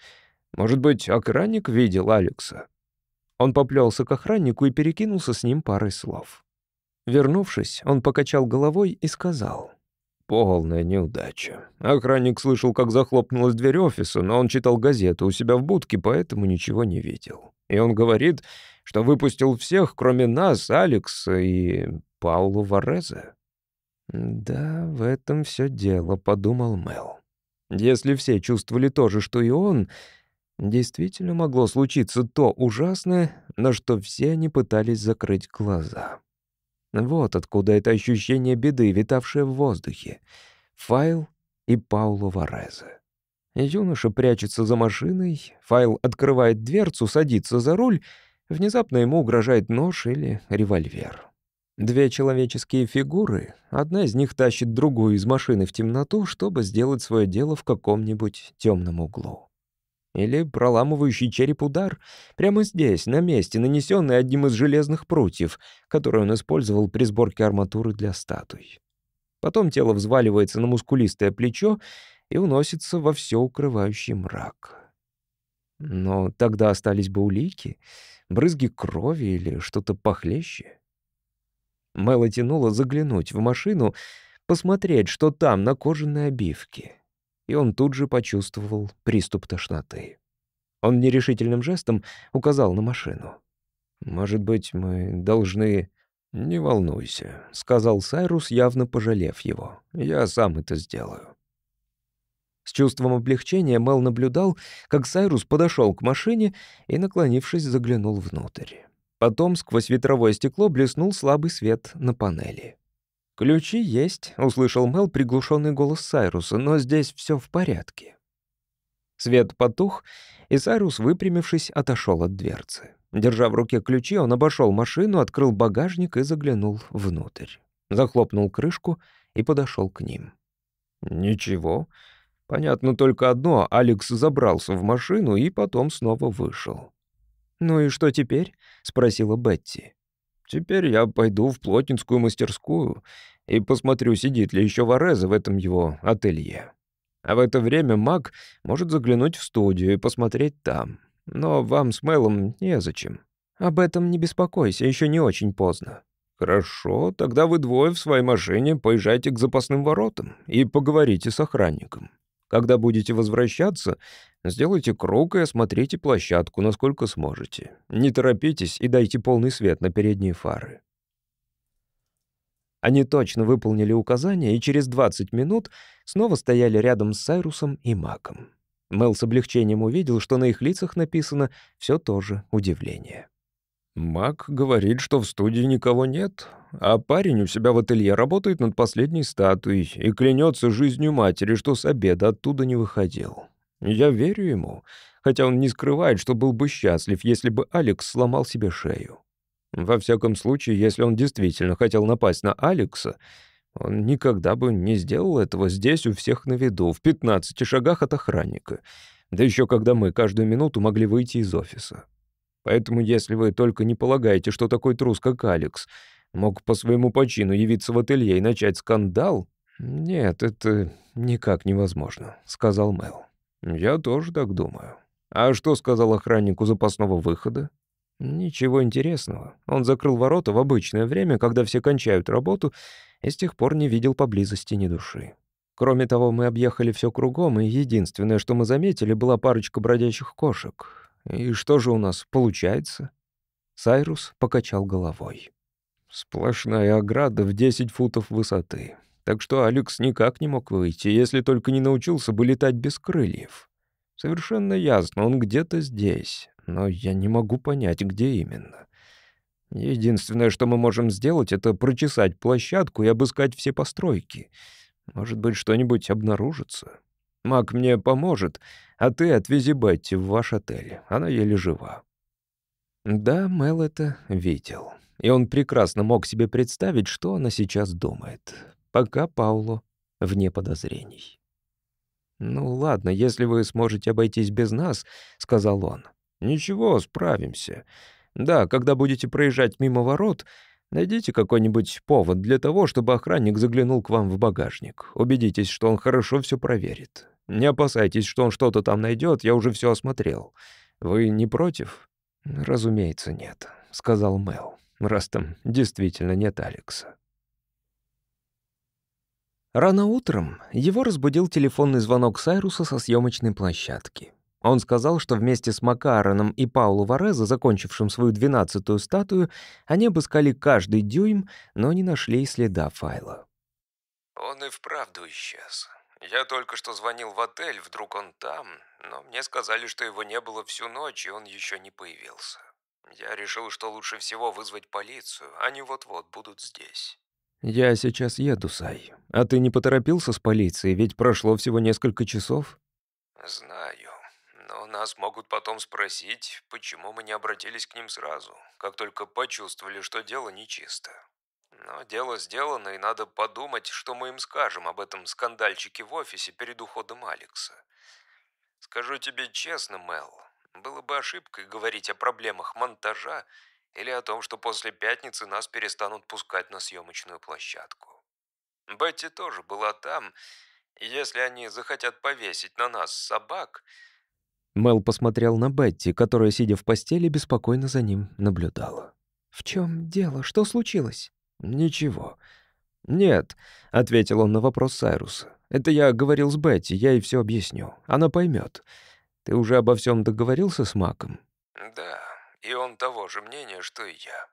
Может быть, охранник видел Алекса?» Он поплелся к охраннику и перекинулся с ним парой слов. Вернувшись, он покачал головой и сказал — Полная неудача. Охранник слышал, как захлопнулась дверь офиса, но он читал газету у себя в будке, поэтому ничего не видел. И он говорит, что выпустил всех, кроме нас, Алекса и Паулу Вареза. «Да, в этом все дело», — подумал Мел. «Если все чувствовали то же, что и он, действительно могло случиться то ужасное, на что все они пытались закрыть глаза». Вот откуда это ощущение беды, витавшее в воздухе. Файл и Пауло Варезе. Юноша прячется за машиной, Файл открывает дверцу, садится за руль, внезапно ему угрожает нож или револьвер. Две человеческие фигуры, одна из них тащит другую из машины в темноту, чтобы сделать свое дело в каком-нибудь темном углу. Или проламывающий череп удар прямо здесь, на месте, нанесенный одним из железных прутьев, который он использовал при сборке арматуры для статуй. Потом тело взваливается на мускулистое плечо и уносится во все укрывающий мрак. Но тогда остались бы улики, брызги крови или что-то похлеще. Мэла тянула заглянуть в машину, посмотреть, что там на кожаной обивке — и он тут же почувствовал приступ тошноты. Он нерешительным жестом указал на машину. «Может быть, мы должны...» «Не волнуйся», — сказал Сайрус, явно пожалев его. «Я сам это сделаю». С чувством облегчения Мел наблюдал, как Сайрус подошел к машине и, наклонившись, заглянул внутрь. Потом сквозь ветровое стекло блеснул слабый свет на панели. «Ключи есть», — услышал Мел приглушенный голос Сайруса, «но здесь все в порядке». Свет потух, и Сайрус, выпрямившись, отошел от дверцы. Держа в руке ключи, он обошел машину, открыл багажник и заглянул внутрь. Захлопнул крышку и подошел к ним. «Ничего. Понятно только одно. Алекс забрался в машину и потом снова вышел». «Ну и что теперь?» — спросила Бетти. Теперь я пойду в плотницкую мастерскую и посмотрю, сидит ли еще Вареза в этом его ателье. А в это время Мак может заглянуть в студию и посмотреть там. Но вам с Мэлом незачем. Об этом не беспокойся, еще не очень поздно. Хорошо, тогда вы двое в своей машине поезжайте к запасным воротам и поговорите с охранником. Когда будете возвращаться, сделайте круг и осмотрите площадку, насколько сможете. Не торопитесь и дайте полный свет на передние фары. Они точно выполнили указания и через 20 минут снова стояли рядом с Сайрусом и Маком. Мел с облегчением увидел, что на их лицах написано все то же удивление. «Мак говорит, что в студии никого нет, а парень у себя в ателье работает над последней статуей и клянется жизнью матери, что с обеда оттуда не выходил. Я верю ему, хотя он не скрывает, что был бы счастлив, если бы Алекс сломал себе шею. Во всяком случае, если он действительно хотел напасть на Алекса, он никогда бы не сделал этого здесь у всех на виду, в 15 шагах от охранника, да еще когда мы каждую минуту могли выйти из офиса. Поэтому если вы только не полагаете, что такой трус, как Алекс, мог по своему почину явиться в ателье и начать скандал, нет, это никак невозможно», — сказал Мэл. «Я тоже так думаю. А что сказал охраннику запасного выхода?» «Ничего интересного. Он закрыл ворота в обычное время, когда все кончают работу, и с тех пор не видел поблизости ни души. Кроме того, мы объехали все кругом, и единственное, что мы заметили, была парочка бродячих кошек. И что же у нас получается?» Сайрус покачал головой. «Сплошная ограда в 10 футов высоты. Так что Алекс никак не мог выйти, если только не научился бы летать без крыльев. Совершенно ясно, он где-то здесь, но я не могу понять, где именно. Единственное, что мы можем сделать, это прочесать площадку и обыскать все постройки. Может быть, что-нибудь обнаружится. Мак мне поможет, а ты отвези Бетти в ваш отель. Она еле жива». Да, Мел это видел. И он прекрасно мог себе представить, что она сейчас думает. Пока Пауло вне подозрений. «Ну ладно, если вы сможете обойтись без нас», — сказал он. «Ничего, справимся. Да, когда будете проезжать мимо ворот, найдите какой-нибудь повод для того, чтобы охранник заглянул к вам в багажник. Убедитесь, что он хорошо все проверит. Не опасайтесь, что он что-то там найдет, я уже все осмотрел. Вы не против?» «Разумеется, нет», — сказал Мел, раз там действительно нет Алекса. Рано утром его разбудил телефонный звонок Сайруса со съемочной площадки. Он сказал, что вместе с Макароном и Паулу Вареза, закончившим свою двенадцатую статую, они обыскали каждый дюйм, но не нашли следа файла. «Он и вправду исчез. Я только что звонил в отель, вдруг он там, но мне сказали, что его не было всю ночь, и он еще не появился. Я решил, что лучше всего вызвать полицию, они вот-вот будут здесь». «Я сейчас еду, Сай. А ты не поторопился с полицией, ведь прошло всего несколько часов?» «Знаю. Нас могут потом спросить, почему мы не обратились к ним сразу, как только почувствовали, что дело нечисто. Но дело сделано, и надо подумать, что мы им скажем об этом скандальчике в офисе перед уходом Алекса. Скажу тебе честно, Мел, было бы ошибкой говорить о проблемах монтажа, или о том, что после пятницы нас перестанут пускать на съемочную площадку. Бетти тоже была там, и если они захотят повесить на нас собак... Мел посмотрел на Бетти, которая, сидя в постели, беспокойно за ним наблюдала. «В чем дело? Что случилось?» «Ничего». «Нет», — ответил он на вопрос Сайруса. «Это я говорил с Бетти, я ей все объясню. Она поймет. Ты уже обо всем договорился с Маком?» «Да, и он того же мнения, что и я.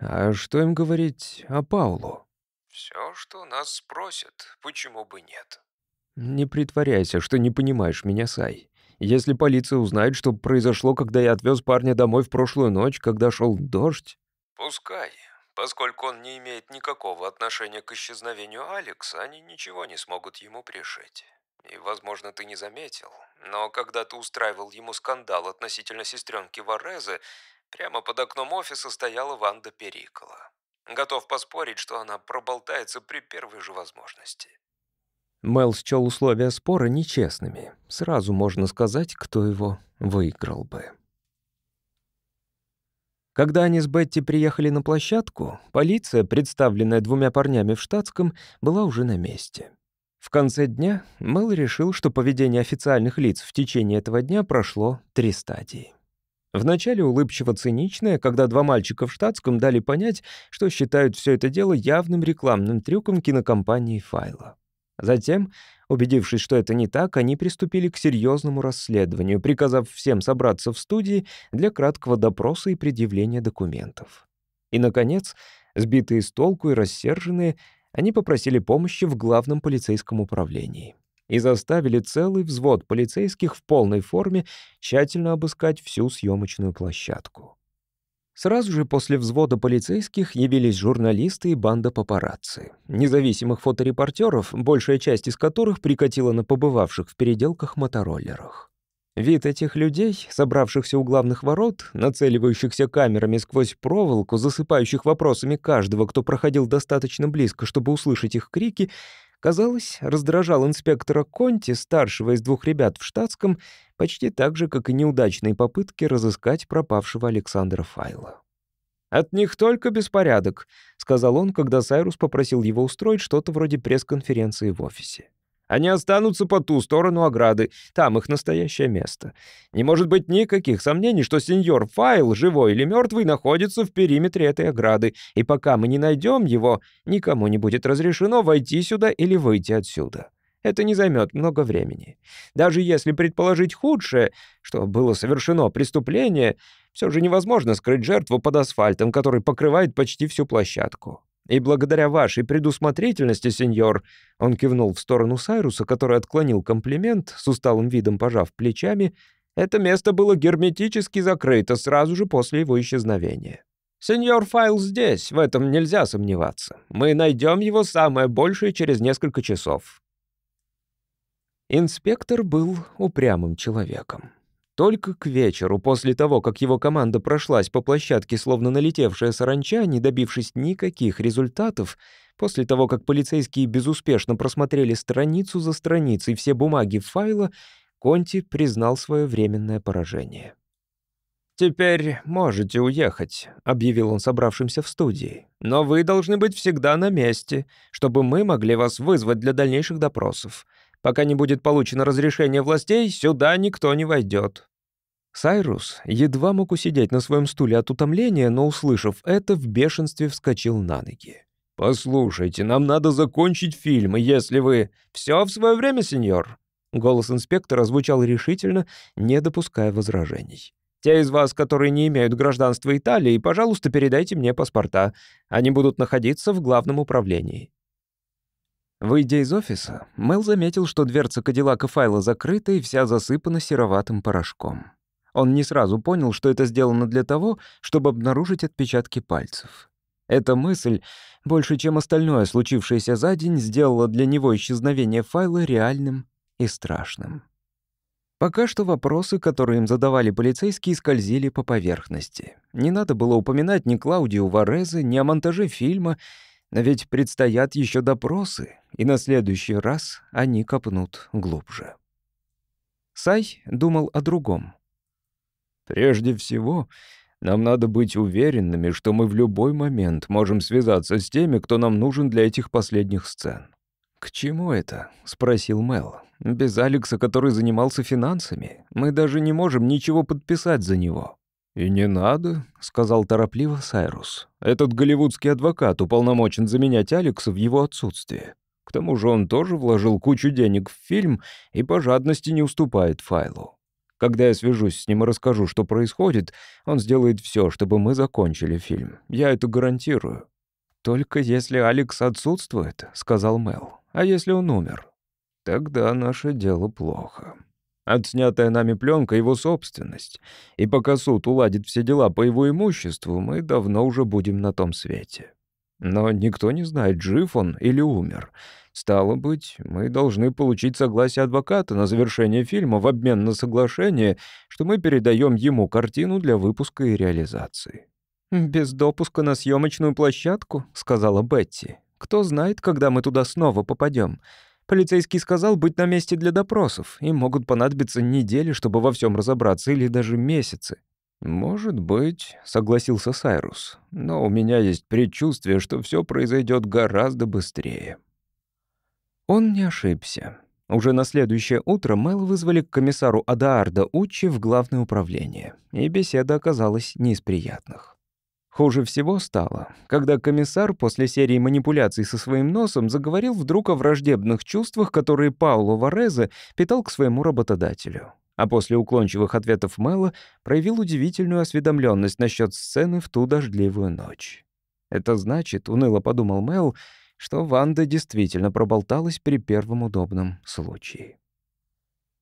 А что им говорить о Паулу? Все, что нас спросят, почему бы нет. Не притворяйся, что не понимаешь меня, Сай. Если полиция узнает, что произошло, когда я отвез парня домой в прошлую ночь, когда шел дождь... Пускай. Поскольку он не имеет никакого отношения к исчезновению Алекса, они ничего не смогут ему пришить. И, возможно, ты не заметил, но когда ты устраивал ему скандал относительно сестренки Варезы, прямо под окном офиса стояла Ванда Перикола. Готов поспорить, что она проболтается при первой же возможности. Мел счел условия спора нечестными. Сразу можно сказать, кто его выиграл бы. Когда они с Бетти приехали на площадку, полиция, представленная двумя парнями в штатском, была уже на месте. В конце дня Мэл решил, что поведение официальных лиц в течение этого дня прошло три стадии. Вначале улыбчиво-циничное, когда два мальчика в штатском дали понять, что считают все это дело явным рекламным трюком кинокомпании «Файла». Затем, убедившись, что это не так, они приступили к серьезному расследованию, приказав всем собраться в студии для краткого допроса и предъявления документов. И, наконец, сбитые с толку и рассерженные, они попросили помощи в главном полицейском управлении и заставили целый взвод полицейских в полной форме тщательно обыскать всю съемочную площадку. Сразу же после взвода полицейских явились журналисты и банда папарацци, независимых фоторепортеров, большая часть из которых прикатила на побывавших в переделках мотороллерах. Вид этих людей, собравшихся у главных ворот, нацеливающихся камерами сквозь проволоку, засыпающих вопросами каждого, кто проходил достаточно близко, чтобы услышать их крики, казалось, раздражал инспектора Конти, старшего из двух ребят в штатском, почти так же, как и неудачные попытки разыскать пропавшего Александра Файла. «От них только беспорядок», — сказал он, когда Сайрус попросил его устроить что-то вроде пресс-конференции в офисе. Они останутся по ту сторону ограды, там их настоящее место. Не может быть никаких сомнений, что сеньор Файл, живой или мертвый, находится в периметре этой ограды, и пока мы не найдем его, никому не будет разрешено войти сюда или выйти отсюда. Это не займет много времени. Даже если предположить худшее, что было совершено преступление, все же невозможно скрыть жертву под асфальтом, который покрывает почти всю площадку. И благодаря вашей предусмотрительности, сеньор, он кивнул в сторону Сайруса, который отклонил комплимент, с усталым видом пожав плечами, это место было герметически закрыто сразу же после его исчезновения. Сеньор Файл здесь, в этом нельзя сомневаться. Мы найдем его самое большее через несколько часов. Инспектор был упрямым человеком. Только к вечеру, после того, как его команда прошлась по площадке, словно налетевшая саранча, не добившись никаких результатов, после того, как полицейские безуспешно просмотрели страницу за страницей все бумаги файла, Конти признал свое временное поражение. «Теперь можете уехать», — объявил он собравшимся в студии. «Но вы должны быть всегда на месте, чтобы мы могли вас вызвать для дальнейших допросов. Пока не будет получено разрешение властей, сюда никто не войдет. Сайрус едва мог усидеть на своем стуле от утомления, но, услышав это, в бешенстве вскочил на ноги. «Послушайте, нам надо закончить фильм, если вы...» «Все в свое время, сеньор!» Голос инспектора звучал решительно, не допуская возражений. «Те из вас, которые не имеют гражданства Италии, пожалуйста, передайте мне паспорта. Они будут находиться в главном управлении». Выйдя из офиса, Мел заметил, что дверца Кадиллака файла закрыта и вся засыпана сероватым порошком. Он не сразу понял, что это сделано для того, чтобы обнаружить отпечатки пальцев. Эта мысль, больше чем остальное случившееся за день, сделала для него исчезновение файла реальным и страшным. Пока что вопросы, которые им задавали полицейские, скользили по поверхности. Не надо было упоминать ни Клаудио Варезе, ни о монтаже фильма, но ведь предстоят еще допросы, и на следующий раз они копнут глубже. Сай думал о другом. Прежде всего, нам надо быть уверенными, что мы в любой момент можем связаться с теми, кто нам нужен для этих последних сцен. «К чему это?» — спросил Мел. «Без Алекса, который занимался финансами, мы даже не можем ничего подписать за него». «И не надо», — сказал торопливо Сайрус. «Этот голливудский адвокат уполномочен заменять Алекса в его отсутствие. К тому же он тоже вложил кучу денег в фильм и по жадности не уступает файлу. Когда я свяжусь с ним и расскажу, что происходит, он сделает все, чтобы мы закончили фильм. Я это гарантирую». «Только если Алекс отсутствует», — сказал Мел. «А если он умер?» «Тогда наше дело плохо. Отснятая нами пленка — его собственность. И пока суд уладит все дела по его имуществу, мы давно уже будем на том свете. Но никто не знает, жив он или умер. Стало быть, мы должны получить согласие адвоката на завершение фильма в обмен на соглашение, что мы передаем ему картину для выпуска и реализации. «Без допуска на съемочную площадку», — сказала Бетти. «Кто знает, когда мы туда снова попадем. Полицейский сказал быть на месте для допросов. Им могут понадобиться недели, чтобы во всем разобраться, или даже месяцы». «Может быть», — согласился Сайрус. «Но у меня есть предчувствие, что все произойдет гораздо быстрее». Он не ошибся. Уже на следующее утро Мэл вызвали к комиссару Адаарда Учи в главное управление, и беседа оказалась не из приятных. Хуже всего стало, когда комиссар после серии манипуляций со своим носом заговорил вдруг о враждебных чувствах, которые Пауло Варезе питал к своему работодателю. А после уклончивых ответов Мэла проявил удивительную осведомленность насчет сцены в ту дождливую ночь. Это значит, уныло подумал Мэл, что Ванда действительно проболталась при первом удобном случае.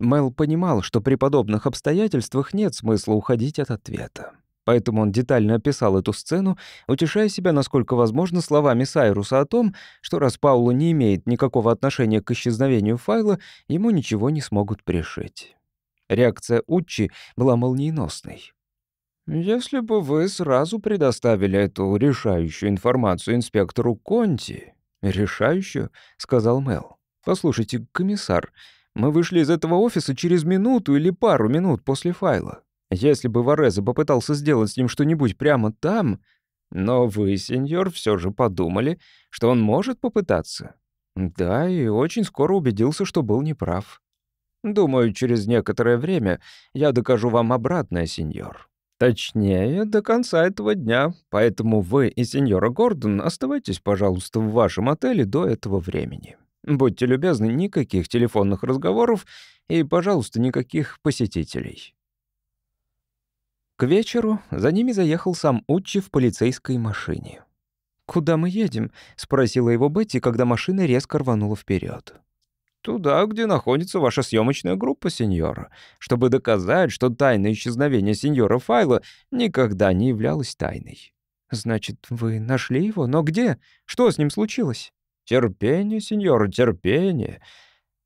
Мел понимал, что при подобных обстоятельствах нет смысла уходить от ответа. Поэтому он детально описал эту сцену, утешая себя, насколько возможно, словами Сайруса о том, что раз Паула не имеет никакого отношения к исчезновению файла, ему ничего не смогут пришить. Реакция Уччи была молниеносной. «Если бы вы сразу предоставили эту решающую информацию инспектору Конти, «Решающую?» — сказал Мел. «Послушайте, комиссар, мы вышли из этого офиса через минуту или пару минут после файла. Если бы Вареза попытался сделать с ним что-нибудь прямо там... Но вы, сеньор, все же подумали, что он может попытаться. Да, и очень скоро убедился, что был неправ. Думаю, через некоторое время я докажу вам обратное, сеньор. Точнее, до конца этого дня. Поэтому вы и сеньора Гордон оставайтесь, пожалуйста, в вашем отеле до этого времени. Будьте любезны, никаких телефонных разговоров и, пожалуйста, никаких посетителей. К вечеру за ними заехал сам Учи в полицейской машине. «Куда мы едем?» — спросила его Бетти, когда машина резко рванула вперед. «Туда, где находится ваша съемочная группа, сеньора, чтобы доказать, что тайное исчезновение сеньора Файла никогда не являлось тайной». «Значит, вы нашли его? Но где? Что с ним случилось?» «Терпение, сеньора, терпение».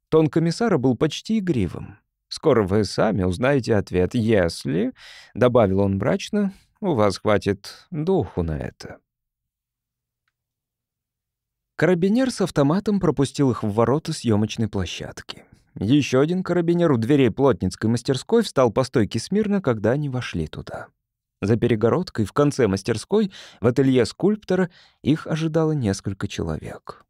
Тон комиссара был почти игривым. «Скоро вы сами узнаете ответ, если...» — добавил он мрачно, — «у вас хватит духу на это». Карабинер с автоматом пропустил их в ворота съемочной площадки. Еще один карабинер у дверей плотницкой мастерской встал по стойке смирно, когда они вошли туда. За перегородкой в конце мастерской, в ателье скульптора, их ожидало несколько человек.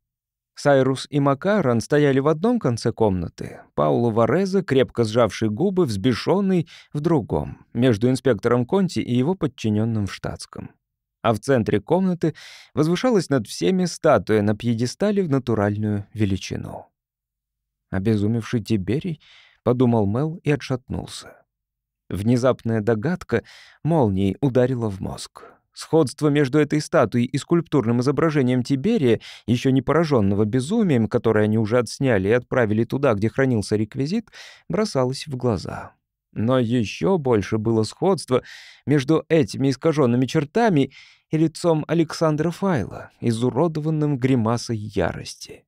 Сайрус и Макарон стояли в одном конце комнаты, Пауло Вареза, крепко сжавший губы, взбешенный, в другом, между инспектором Конти и его подчиненным в штатском а в центре комнаты возвышалась над всеми статуя на пьедестале в натуральную величину. «Обезумевший Тиберий?» — подумал Мел и отшатнулся. Внезапная догадка молнией ударила в мозг. Сходство между этой статуей и скульптурным изображением Тиберия, еще не пораженного безумием, которое они уже отсняли и отправили туда, где хранился реквизит, бросалось в глаза. Но еще больше было сходство между этими искаженными чертами и лицом Александра Файла, изуродованным гримасой ярости.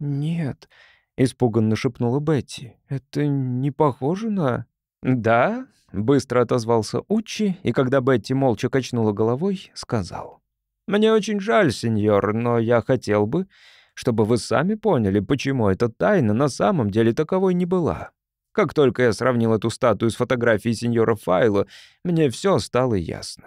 «Нет», — испуганно шепнула Бетти, — «это не похоже на...» «Да», — быстро отозвался Учи, и когда Бетти молча качнула головой, сказал. «Мне очень жаль, сеньор, но я хотел бы, чтобы вы сами поняли, почему эта тайна на самом деле таковой не была. Как только я сравнил эту статую с фотографией сеньора Файла, мне все стало ясно.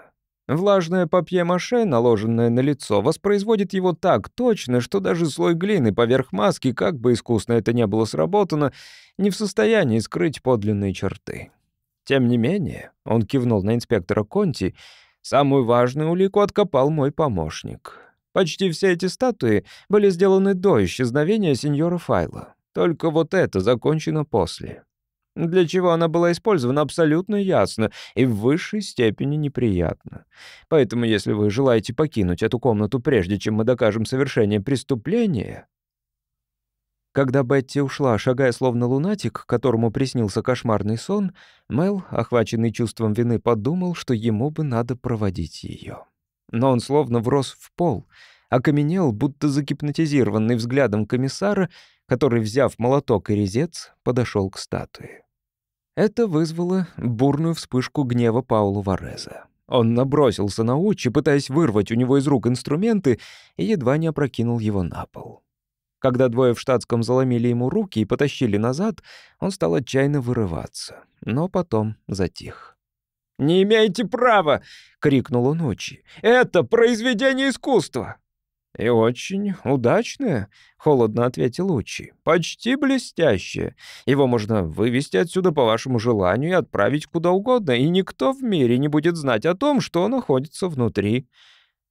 Влажное папье-маше, наложенное на лицо, воспроизводит его так точно, что даже слой глины поверх маски, как бы искусно это не было сработано, не в состоянии скрыть подлинные черты. Тем не менее, он кивнул на инспектора Конти, самую важную улику откопал мой помощник. Почти все эти статуи были сделаны до исчезновения сеньора Файла. Только вот это закончено после. Для чего она была использована, абсолютно ясно и в высшей степени неприятно. Поэтому, если вы желаете покинуть эту комнату прежде, чем мы докажем совершение преступления... Когда Бетти ушла, шагая словно лунатик, которому приснился кошмарный сон, Мел, охваченный чувством вины, подумал, что ему бы надо проводить ее. Но он словно врос в пол, окаменел, будто загипнотизированный взглядом комиссара, который, взяв молоток и резец, подошел к статуе. Это вызвало бурную вспышку гнева Паулу Вареза. Он набросился на Учи, пытаясь вырвать у него из рук инструменты, и едва не опрокинул его на пол. Когда двое в штатском заломили ему руки и потащили назад, он стал отчаянно вырываться, но потом затих. «Не имеете права!» — крикнул он Учи. «Это произведение искусства!» «И очень удачное», — холодно ответил Учи. «Почти блестящее. Его можно вывести отсюда по вашему желанию и отправить куда угодно, и никто в мире не будет знать о том, что находится внутри.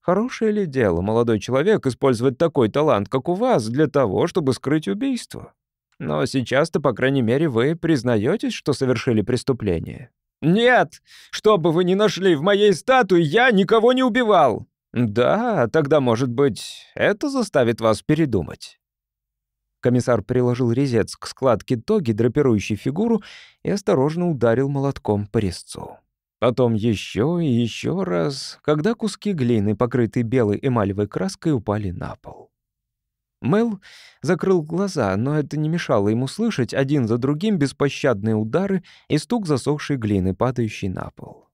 Хорошее ли дело, молодой человек, использовать такой талант, как у вас, для того, чтобы скрыть убийство? Но сейчас-то, по крайней мере, вы признаетесь, что совершили преступление». «Нет! Что бы вы ни нашли в моей статуе, я никого не убивал!» «Да, тогда, может быть, это заставит вас передумать». Комиссар приложил резец к складке тоги, драпирующей фигуру, и осторожно ударил молотком по резцу. Потом еще и еще раз, когда куски глины, покрытые белой эмалевой краской, упали на пол. Мел закрыл глаза, но это не мешало ему слышать один за другим беспощадные удары и стук засохшей глины, падающей на пол.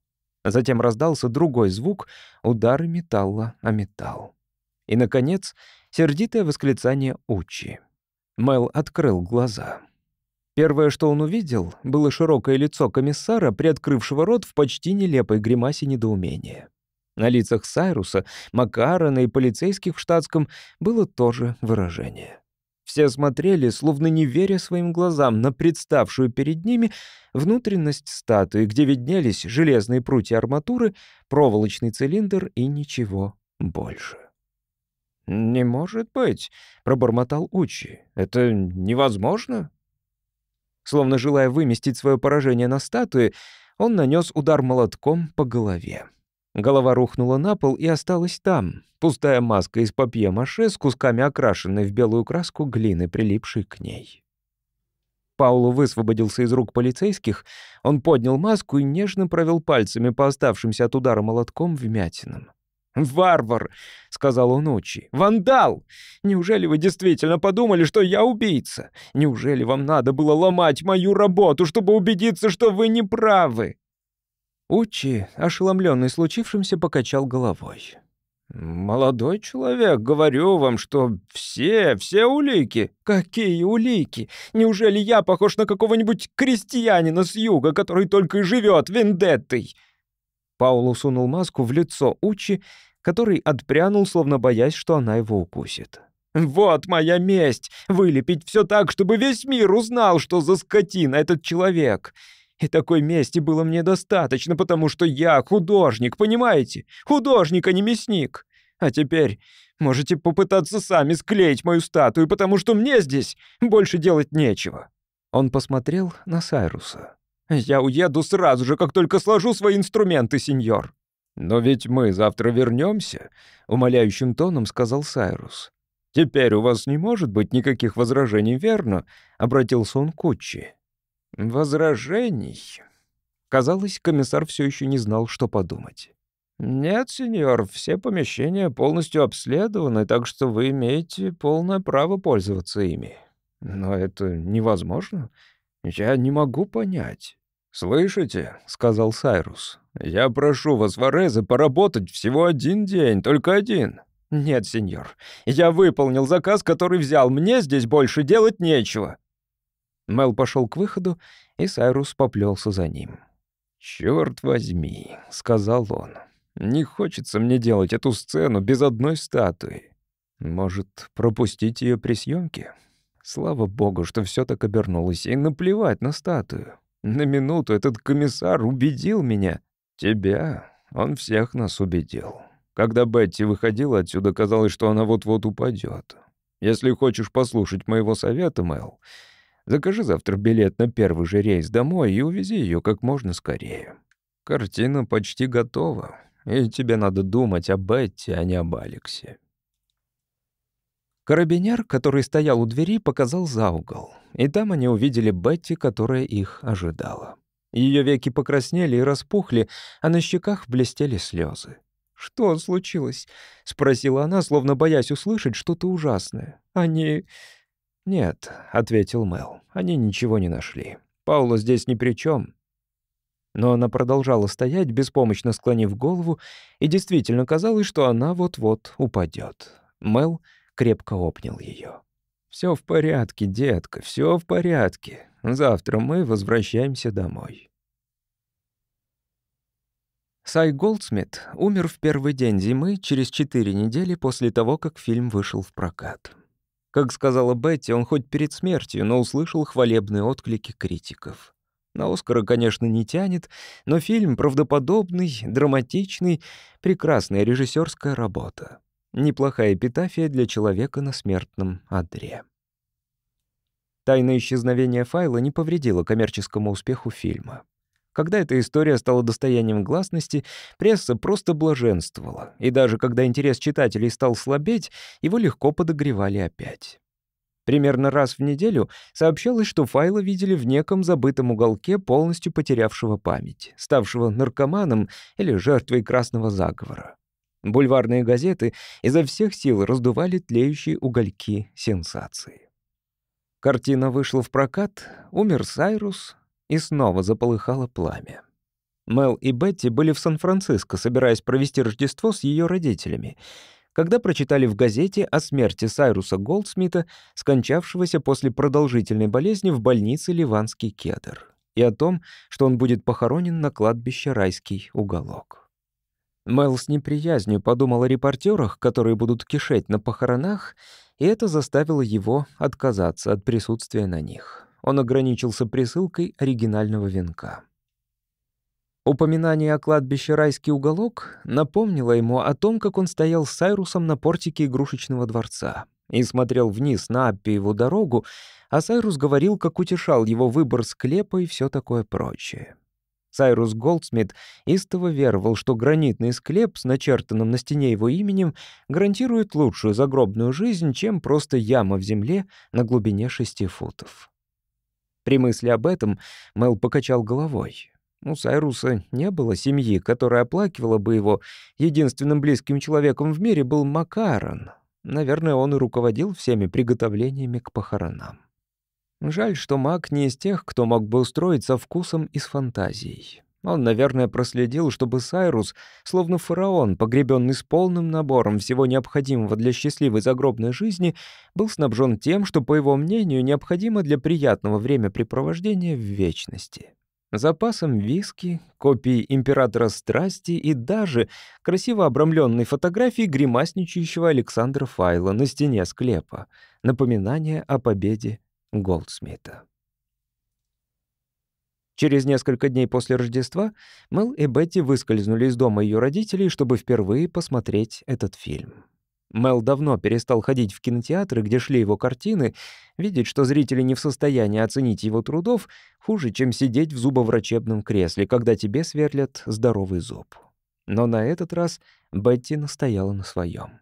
Затем раздался другой звук — удары металла о металл. И, наконец, сердитое восклицание Учи. Мел открыл глаза. Первое, что он увидел, было широкое лицо комиссара, приоткрывшего рот в почти нелепой гримасе недоумения. На лицах Сайруса, Макарона и полицейских в штатском было тоже выражение. Все смотрели, словно не веря своим глазам, на представшую перед ними внутренность статуи, где виднелись железные прутья арматуры, проволочный цилиндр и ничего больше. «Не может быть», — пробормотал Учи. «Это невозможно?» Словно желая выместить свое поражение на статуе, он нанес удар молотком по голове. Голова рухнула на пол и осталась там, пустая маска из папье-маше с кусками окрашенной в белую краску глины, прилипшей к ней. Паулу высвободился из рук полицейских, он поднял маску и нежно провел пальцами по оставшимся от удара молотком вмятинам. «Варвар!» — сказал он Учи. «Вандал! Неужели вы действительно подумали, что я убийца? Неужели вам надо было ломать мою работу, чтобы убедиться, что вы не правы?» Учи, ошеломленный случившимся, покачал головой. «Молодой человек, говорю вам, что все, все улики. Какие улики? Неужели я похож на какого-нибудь крестьянина с юга, который только и живет вендеттой?» Паулу сунул маску в лицо Учи, который отпрянул, словно боясь, что она его укусит. «Вот моя месть! Вылепить все так, чтобы весь мир узнал, что за скотина этот человек. И такой мести было мне достаточно, потому что я художник, понимаете? Художник, а не мясник. А теперь можете попытаться сами склеить мою статую, потому что мне здесь больше делать нечего». Он посмотрел на Сайруса. «Я уеду сразу же, как только сложу свои инструменты, сеньор». «Но ведь мы завтра вернемся», — умоляющим тоном сказал Сайрус. «Теперь у вас не может быть никаких возражений, верно?» — обратился он к Куччи. «Возражений?» Казалось, комиссар все еще не знал, что подумать. «Нет, сеньор, все помещения полностью обследованы, так что вы имеете полное право пользоваться ими. Но это невозможно. Я не могу понять». «Слышите?» — сказал Сайрус. «Я прошу вас, Вареза, поработать всего один день, только один». «Нет, сеньор, я выполнил заказ, который взял. Мне здесь больше делать нечего». Мел пошел к выходу, и Сайрус поплелся за ним. «Черт возьми», — сказал он, — «не хочется мне делать эту сцену без одной статуи. Может, пропустить ее при съемке? Слава богу, что все так обернулось, и наплевать на статую. На минуту этот комиссар убедил меня. Тебя, он всех нас убедил. Когда Бетти выходила отсюда, казалось, что она вот-вот упадет. Если хочешь послушать моего совета, Мэл, Закажи завтра билет на первый же рейс домой и увези ее как можно скорее. Картина почти готова, и тебе надо думать об Бетти, а не об Алексе». Карабинер, который стоял у двери, показал за угол, и там они увидели Бетти, которая их ожидала. Ее веки покраснели и распухли, а на щеках блестели слезы. «Что случилось?» — спросила она, словно боясь услышать что-то ужасное. «Они... «Нет», — ответил Мел, — «они ничего не нашли. Паула здесь ни при чем. Но она продолжала стоять, беспомощно склонив голову, и действительно казалось, что она вот-вот упадет. Мел крепко обнял ее. Все в порядке, детка, все в порядке. Завтра мы возвращаемся домой». Сай Голдсмит умер в первый день зимы через четыре недели после того, как фильм вышел в прокат. Как сказала Бетти, он хоть перед смертью, но услышал хвалебные отклики критиков. На Оскара, конечно, не тянет, но фильм правдоподобный, драматичный, прекрасная режиссерская работа. Неплохая эпитафия для человека на смертном одре. Тайное исчезновение файла не повредило коммерческому успеху фильма. Когда эта история стала достоянием гласности, пресса просто блаженствовала, и даже когда интерес читателей стал слабеть, его легко подогревали опять. Примерно раз в неделю сообщалось, что файлы видели в неком забытом уголке полностью потерявшего память, ставшего наркоманом или жертвой красного заговора. Бульварные газеты изо всех сил раздували тлеющие угольки сенсации. Картина вышла в прокат, умер Сайрус, и снова заполыхало пламя. Мел и Бетти были в Сан-Франциско, собираясь провести Рождество с ее родителями, когда прочитали в газете о смерти Сайруса Голдсмита, скончавшегося после продолжительной болезни в больнице Ливанский кедр, и о том, что он будет похоронен на кладбище Райский уголок. Мел с неприязнью подумал о репортерах, которые будут кишеть на похоронах, и это заставило его отказаться от присутствия на них. Он ограничился присылкой оригинального венка. Упоминание о кладбище «Райский уголок» напомнило ему о том, как он стоял с Сайрусом на портике игрушечного дворца и смотрел вниз на Аппиеву дорогу, а Сайрус говорил, как утешал его выбор склепа и все такое прочее. Сайрус Голдсмит истово веровал, что гранитный склеп с начертанным на стене его именем гарантирует лучшую загробную жизнь, чем просто яма в земле на глубине шести футов. При мысли об этом Мел покачал головой. У Сайруса не было семьи, которая оплакивала бы его. Единственным близким человеком в мире был Макарон. Наверное, он и руководил всеми приготовлениями к похоронам. Жаль, что Мак не из тех, кто мог бы устроить со вкусом и с фантазией. Он, наверное, проследил, чтобы Сайрус, словно фараон, погребенный с полным набором всего необходимого для счастливой загробной жизни, был снабжен тем, что, по его мнению, необходимо для приятного времяпрепровождения в вечности запасом виски, копией императора страсти и даже красиво обрамленной фотографией гримасничающего Александра Файла на стене склепа, напоминание о победе Голдсмита. Через несколько дней после Рождества Мэл и Бетти выскользнули из дома ее родителей, чтобы впервые посмотреть этот фильм. Мел давно перестал ходить в кинотеатры, где шли его картины. Видеть, что зрители не в состоянии оценить его трудов, хуже, чем сидеть в зубоврачебном кресле, когда тебе сверлят здоровый зуб. Но на этот раз Бетти настояла на своем.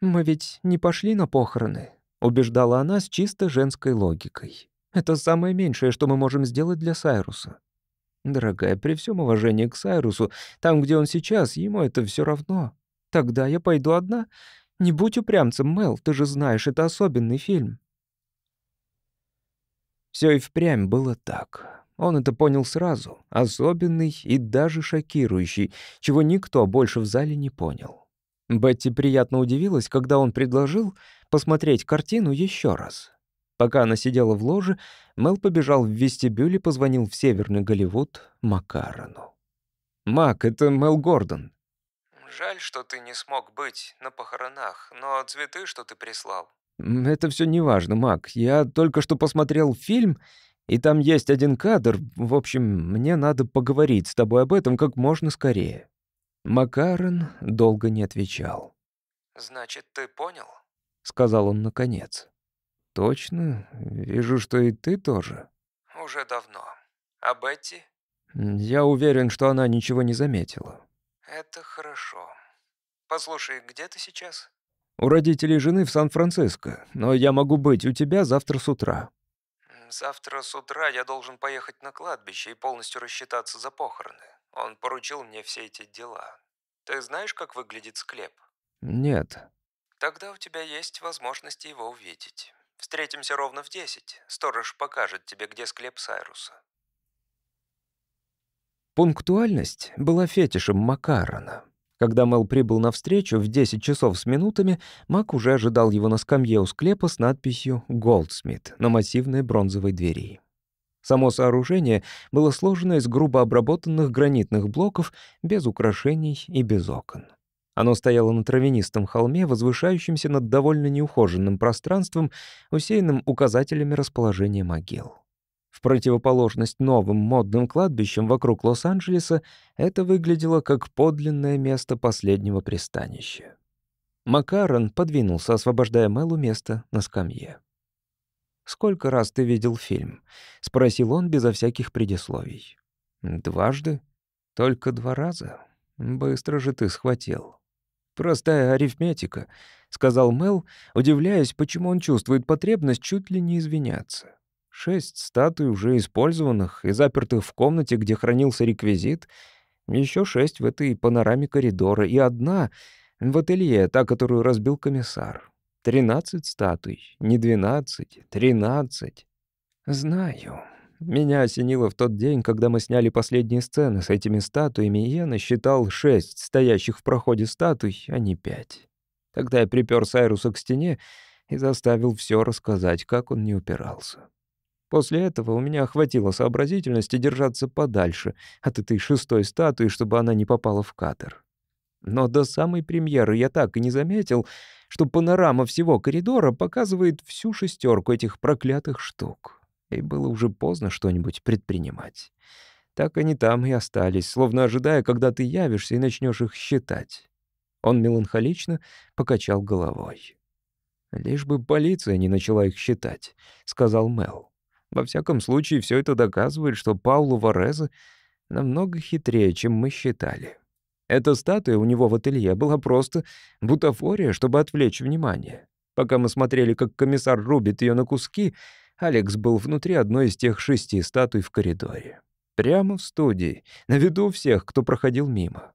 «Мы ведь не пошли на похороны», — убеждала она с чисто женской логикой. «Это самое меньшее, что мы можем сделать для Сайруса». «Дорогая, при всем уважении к Сайрусу, там, где он сейчас, ему это все равно. Тогда я пойду одна не будь упрямцем, Мел, ты же знаешь, это особенный фильм. Все и впрямь было так. Он это понял сразу. Особенный и даже шокирующий, чего никто больше в зале не понял. Бетти приятно удивилась, когда он предложил посмотреть картину еще раз. Пока она сидела в ложе, Мел побежал в вестибюль и позвонил в Северный Голливуд Макарону. «Мак, это Мел Гордон. Жаль, что ты не смог быть на похоронах, но цветы, что ты прислал...» «Это все не важно, Мак. Я только что посмотрел фильм, и там есть один кадр. В общем, мне надо поговорить с тобой об этом как можно скорее». Макарон долго не отвечал. «Значит, ты понял?» — сказал он наконец. «Точно? Вижу, что и ты тоже». «Уже давно. А Бетти?» «Я уверен, что она ничего не заметила». «Это хорошо. Послушай, где ты сейчас?» «У родителей жены в Сан-Франциско, но я могу быть у тебя завтра с утра». «Завтра с утра я должен поехать на кладбище и полностью рассчитаться за похороны. Он поручил мне все эти дела. Ты знаешь, как выглядит склеп?» «Нет». «Тогда у тебя есть возможность его увидеть. Встретимся ровно в десять. Сторож покажет тебе, где склеп Сайруса». Пунктуальность была фетишем Макарона. Когда Мел прибыл на встречу в 10 часов с минутами, Мак уже ожидал его на скамье у склепа с надписью «Голдсмит» на массивной бронзовой двери. Само сооружение было сложено из грубо обработанных гранитных блоков, без украшений и без окон. Оно стояло на травянистом холме, возвышающемся над довольно неухоженным пространством, усеянным указателями расположения могил. В противоположность новым модным кладбищам вокруг Лос-Анджелеса это выглядело как подлинное место последнего пристанища. Макарон подвинулся, освобождая Мэлу место на скамье. «Сколько раз ты видел фильм?» — спросил он безо всяких предисловий. «Дважды? Только два раза? Быстро же ты схватил». «Простая арифметика», — сказал Мэл, удивляясь, почему он чувствует потребность чуть ли не извиняться. Шесть статуй, уже использованных и запертых в комнате, где хранился реквизит. Еще шесть в этой панораме коридора и одна в ателье, та, которую разбил комиссар. Тринадцать статуй, не двенадцать, тринадцать. Знаю. Меня осенило в тот день, когда мы сняли последние сцены с этими статуями, и я насчитал шесть стоящих в проходе статуй, а не пять. Тогда я припер Сайруса к стене и заставил все рассказать, как он не упирался. После этого у меня хватило сообразительности держаться подальше от этой шестой статуи, чтобы она не попала в кадр. Но до самой премьеры я так и не заметил, что панорама всего коридора показывает всю шестерку этих проклятых штук. И было уже поздно что-нибудь предпринимать. Так они там и остались, словно ожидая, когда ты явишься и начнешь их считать. Он меланхолично покачал головой. «Лишь бы полиция не начала их считать», — сказал Мел. «Во всяком случае, все это доказывает, что Паулу Вареза намного хитрее, чем мы считали». Эта статуя у него в ателье была просто бутафория, чтобы отвлечь внимание. Пока мы смотрели, как комиссар рубит ее на куски, Алекс был внутри одной из тех шести статуй в коридоре. Прямо в студии, на виду всех, кто проходил мимо.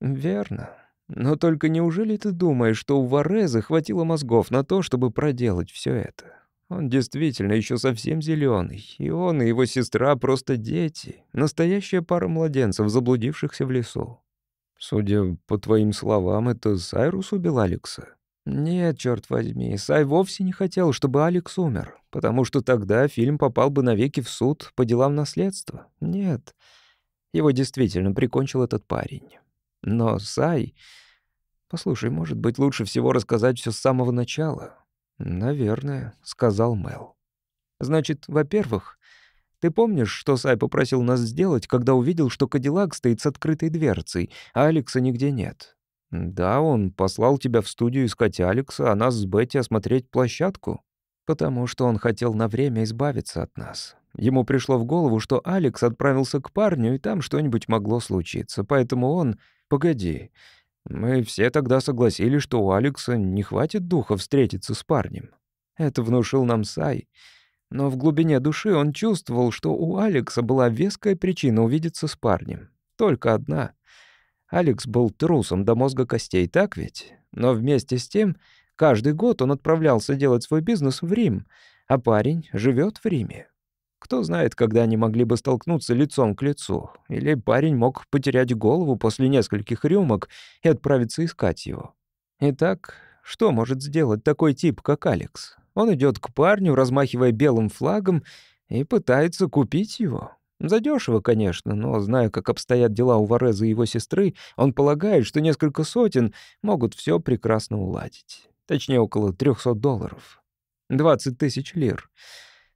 Верно. Но только неужели ты думаешь, что у Варезы хватило мозгов на то, чтобы проделать все это? Он действительно еще совсем зеленый, и он и его сестра просто дети, настоящая пара младенцев, заблудившихся в лесу. Судя по твоим словам, это Сайрус убил Алекса? Нет, черт возьми, Сай вовсе не хотел, чтобы Алекс умер, потому что тогда фильм попал бы навеки в суд по делам наследства. Нет, его действительно прикончил этот парень. Но Сай... Послушай, может быть, лучше всего рассказать все с самого начала? Наверное, сказал Мел. Значит, во-первых, ты помнишь, что Сай попросил нас сделать, когда увидел, что Кадиллак стоит с открытой дверцей, а Алекса нигде нет? Да, он послал тебя в студию искать Алекса, а нас с Бетти осмотреть площадку. Потому что он хотел на время избавиться от нас. Ему пришло в голову, что Алекс отправился к парню, и там что-нибудь могло случиться. Поэтому он... Погоди. Мы все тогда согласились, что у Алекса не хватит духа встретиться с парнем. Это внушил нам Сай. Но в глубине души он чувствовал, что у Алекса была веская причина увидеться с парнем. Только одна. Алекс был трусом до мозга костей, так ведь? Но вместе с тем, каждый год он отправлялся делать свой бизнес в Рим, а парень живет в Риме. Кто знает, когда они могли бы столкнуться лицом к лицу. Или парень мог потерять голову после нескольких рюмок и отправиться искать его. Итак, что может сделать такой тип, как Алекс? Он идет к парню, размахивая белым флагом, и пытается купить его. Задешево, конечно, но, зная, как обстоят дела у Вареза и его сестры, он полагает, что несколько сотен могут все прекрасно уладить. Точнее, около 300 долларов. 20 тысяч лир.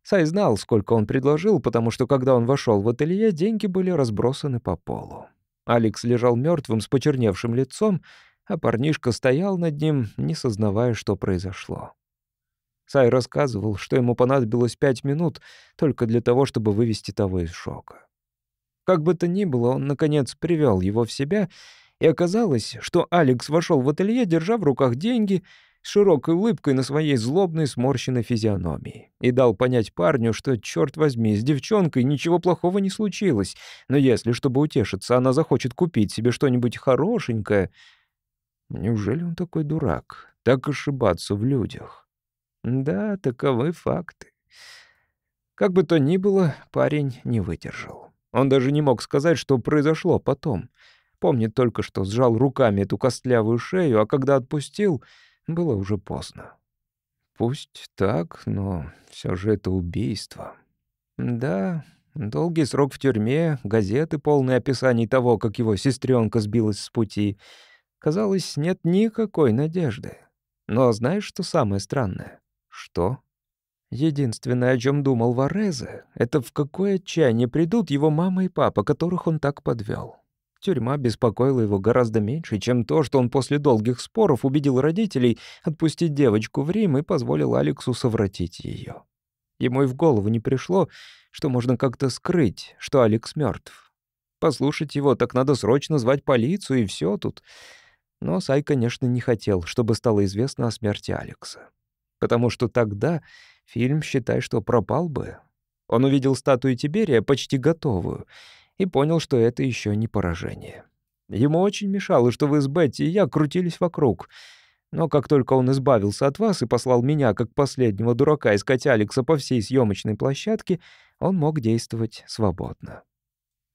Сай знал, сколько он предложил, потому что, когда он вошел в ателье, деньги были разбросаны по полу. Алекс лежал мертвым с почерневшим лицом, а парнишка стоял над ним, не сознавая, что произошло. Сай рассказывал, что ему понадобилось пять минут только для того, чтобы вывести того из шока. Как бы то ни было, он, наконец, привел его в себя, и оказалось, что Алекс вошел в ателье, держа в руках деньги, с широкой улыбкой на своей злобной сморщенной физиономии, и дал понять парню, что, черт возьми, с девчонкой ничего плохого не случилось, но если, чтобы утешиться, она захочет купить себе что-нибудь хорошенькое... Неужели он такой дурак, так ошибаться в людях? Да, таковы факты. Как бы то ни было, парень не выдержал. Он даже не мог сказать, что произошло потом. Помнит только, что сжал руками эту костлявую шею, а когда отпустил, было уже поздно. Пусть так, но все же это убийство. Да, долгий срок в тюрьме, газеты, полные описаний того, как его сестренка сбилась с пути. Казалось, нет никакой надежды. Но знаешь, что самое странное? Что? Единственное, о чем думал Варезе, это в какое отчаяние придут его мама и папа, которых он так подвел. Тюрьма беспокоила его гораздо меньше, чем то, что он после долгих споров убедил родителей отпустить девочку в Рим и позволил Алексу совратить ее. Ему и в голову не пришло, что можно как-то скрыть, что Алекс мертв. Послушать его, так надо срочно звать полицию, и все тут. Но Сай, конечно, не хотел, чтобы стало известно о смерти Алекса потому что тогда фильм, считай, что пропал бы. Он увидел статую Тиберия почти готовую и понял, что это еще не поражение. Ему очень мешало, что вы с Бетти и я крутились вокруг. Но как только он избавился от вас и послал меня, как последнего дурака, искать Алекса по всей съемочной площадке, он мог действовать свободно.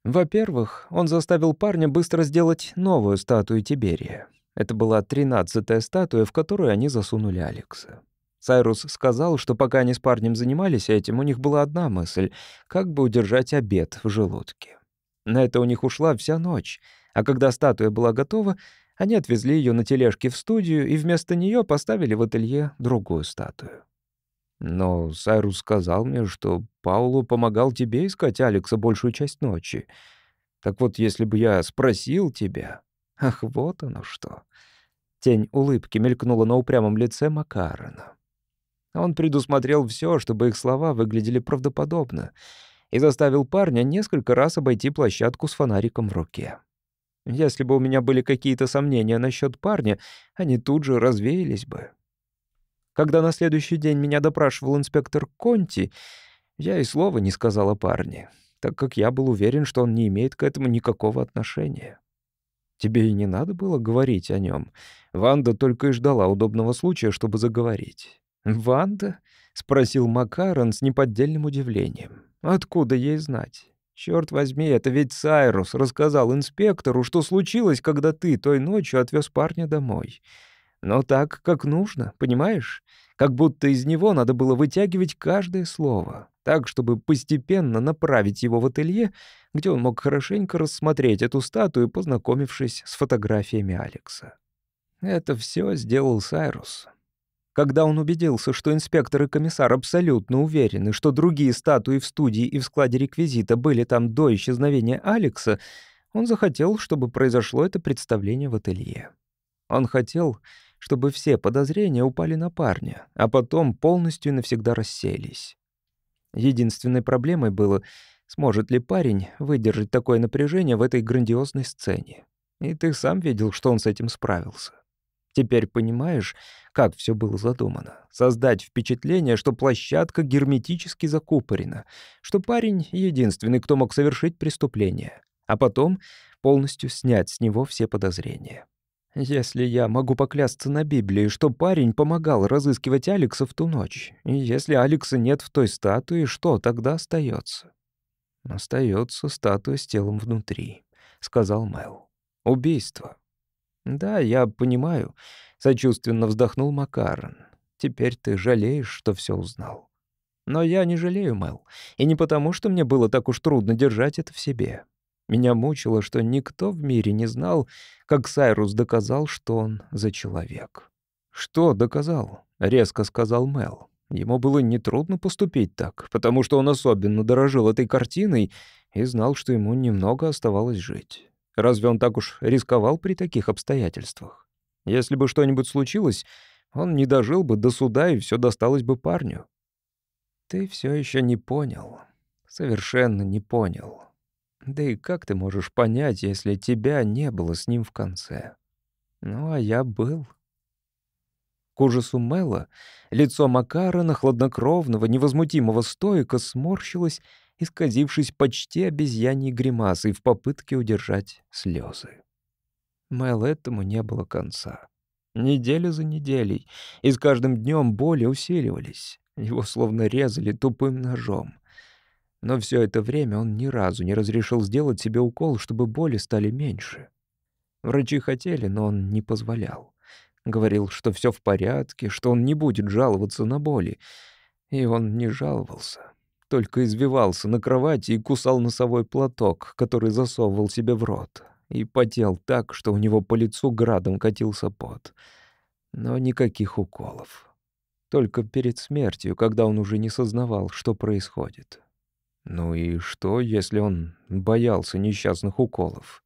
Во-первых, он заставил парня быстро сделать новую статую Тиберия. Это была тринадцатая статуя, в которую они засунули Алекса. Сайрус сказал, что пока они с парнем занимались этим, у них была одна мысль — как бы удержать обед в желудке. На это у них ушла вся ночь, а когда статуя была готова, Они отвезли ее на тележке в студию и вместо нее поставили в ателье другую статую. Но Сайрус сказал мне, что Паулу помогал тебе искать Алекса большую часть ночи. Так вот, если бы я спросил тебя... Ах, вот оно что. Тень улыбки мелькнула на упрямом лице Макарена. Он предусмотрел все, чтобы их слова выглядели правдоподобно, и заставил парня несколько раз обойти площадку с фонариком в руке. Если бы у меня были какие-то сомнения насчет парня, они тут же развеялись бы. Когда на следующий день меня допрашивал инспектор Конти, я и слова не сказал о парне, так как я был уверен, что он не имеет к этому никакого отношения. Тебе и не надо было говорить о нем. Ванда только и ждала удобного случая, чтобы заговорить. «Ванда?» — спросил Макарон с неподдельным удивлением. «Откуда ей знать? Черт возьми, это ведь Сайрус рассказал инспектору, что случилось, когда ты той ночью отвез парня домой. Но так, как нужно, понимаешь? Как будто из него надо было вытягивать каждое слово, так, чтобы постепенно направить его в ателье, где он мог хорошенько рассмотреть эту статую, познакомившись с фотографиями Алекса. Это все сделал Сайрус. Когда он убедился, что инспектор и комиссар абсолютно уверены, что другие статуи в студии и в складе реквизита были там до исчезновения Алекса, он захотел, чтобы произошло это представление в ателье. Он хотел, чтобы все подозрения упали на парня, а потом полностью и навсегда рассеялись. Единственной проблемой было, сможет ли парень выдержать такое напряжение в этой грандиозной сцене. И ты сам видел, что он с этим справился. Теперь понимаешь, как все было задумано. Создать впечатление, что площадка герметически закупорена, что парень — единственный, кто мог совершить преступление, а потом полностью снять с него все подозрения. Если я могу поклясться на Библии, что парень помогал разыскивать Алекса в ту ночь, и если Алекса нет в той статуе, что тогда остается? Остается статуя с телом внутри, сказал Мэл. Убийство. «Да, я понимаю», — сочувственно вздохнул Макарон. «Теперь ты жалеешь, что все узнал». «Но я не жалею, Мэл, и не потому, что мне было так уж трудно держать это в себе. Меня мучило, что никто в мире не знал, как Сайрус доказал, что он за человек». «Что доказал?» — резко сказал Мэл. Ему было нетрудно поступить так, потому что он особенно дорожил этой картиной и знал, что ему немного оставалось жить. Разве он так уж рисковал при таких обстоятельствах? Если бы что-нибудь случилось, он не дожил бы до суда, и все досталось бы парню. Ты все еще не понял. Совершенно не понял. Да и как ты можешь понять, если тебя не было с ним в конце? Ну, а я был. К ужасу Мэла лицо Макарона, хладнокровного, невозмутимого стоика, сморщилось исказившись почти обезьяньей гримасой в попытке удержать слезы. Мэл этому не было конца. Неделя за неделей, и с каждым днем боли усиливались. Его словно резали тупым ножом. Но все это время он ни разу не разрешил сделать себе укол, чтобы боли стали меньше. Врачи хотели, но он не позволял. Говорил, что все в порядке, что он не будет жаловаться на боли. И он не жаловался только извивался на кровати и кусал носовой платок, который засовывал себе в рот, и потел так, что у него по лицу градом катился пот. Но никаких уколов. Только перед смертью, когда он уже не сознавал, что происходит. Ну и что, если он боялся несчастных уколов?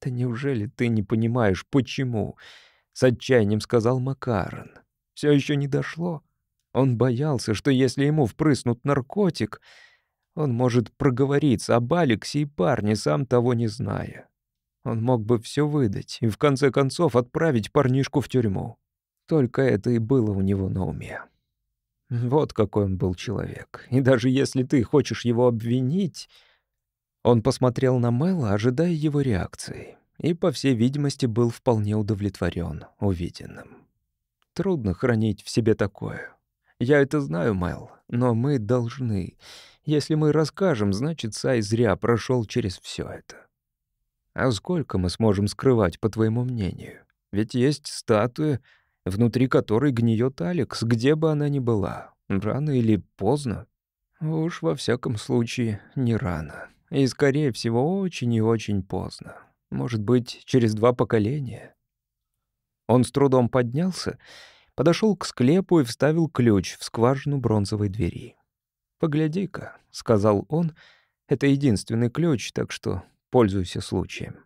«Да неужели ты не понимаешь, почему?» — с отчаянием сказал Макарон. «Все еще не дошло?» Он боялся, что если ему впрыснут наркотик, он может проговориться об Алексе и парне, сам того не зная. Он мог бы все выдать и в конце концов отправить парнишку в тюрьму. Только это и было у него на уме. Вот какой он был человек. И даже если ты хочешь его обвинить... Он посмотрел на Мэла, ожидая его реакции, и, по всей видимости, был вполне удовлетворен увиденным. Трудно хранить в себе такое. Я это знаю, Мэл, но мы должны. Если мы расскажем, значит, Сай зря прошел через все это. А сколько мы сможем скрывать, по твоему мнению? Ведь есть статуя, внутри которой гниет Алекс, где бы она ни была. Рано или поздно? Уж во всяком случае, не рано. И, скорее всего, очень и очень поздно. Может быть, через два поколения. Он с трудом поднялся, подошел к склепу и вставил ключ в скважину бронзовой двери. «Погляди-ка», — сказал он, — «это единственный ключ, так что пользуйся случаем».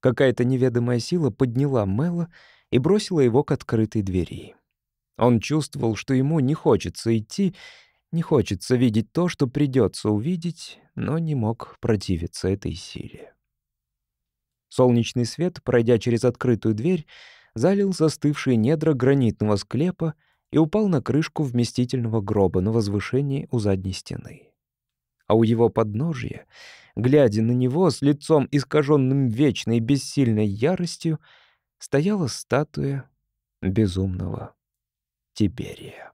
Какая-то неведомая сила подняла Мэла и бросила его к открытой двери. Он чувствовал, что ему не хочется идти, не хочется видеть то, что придется увидеть, но не мог противиться этой силе. Солнечный свет, пройдя через открытую дверь, залил застывшие недра гранитного склепа и упал на крышку вместительного гроба на возвышении у задней стены. А у его подножия, глядя на него с лицом искаженным вечной бессильной яростью, стояла статуя безумного Тиберия.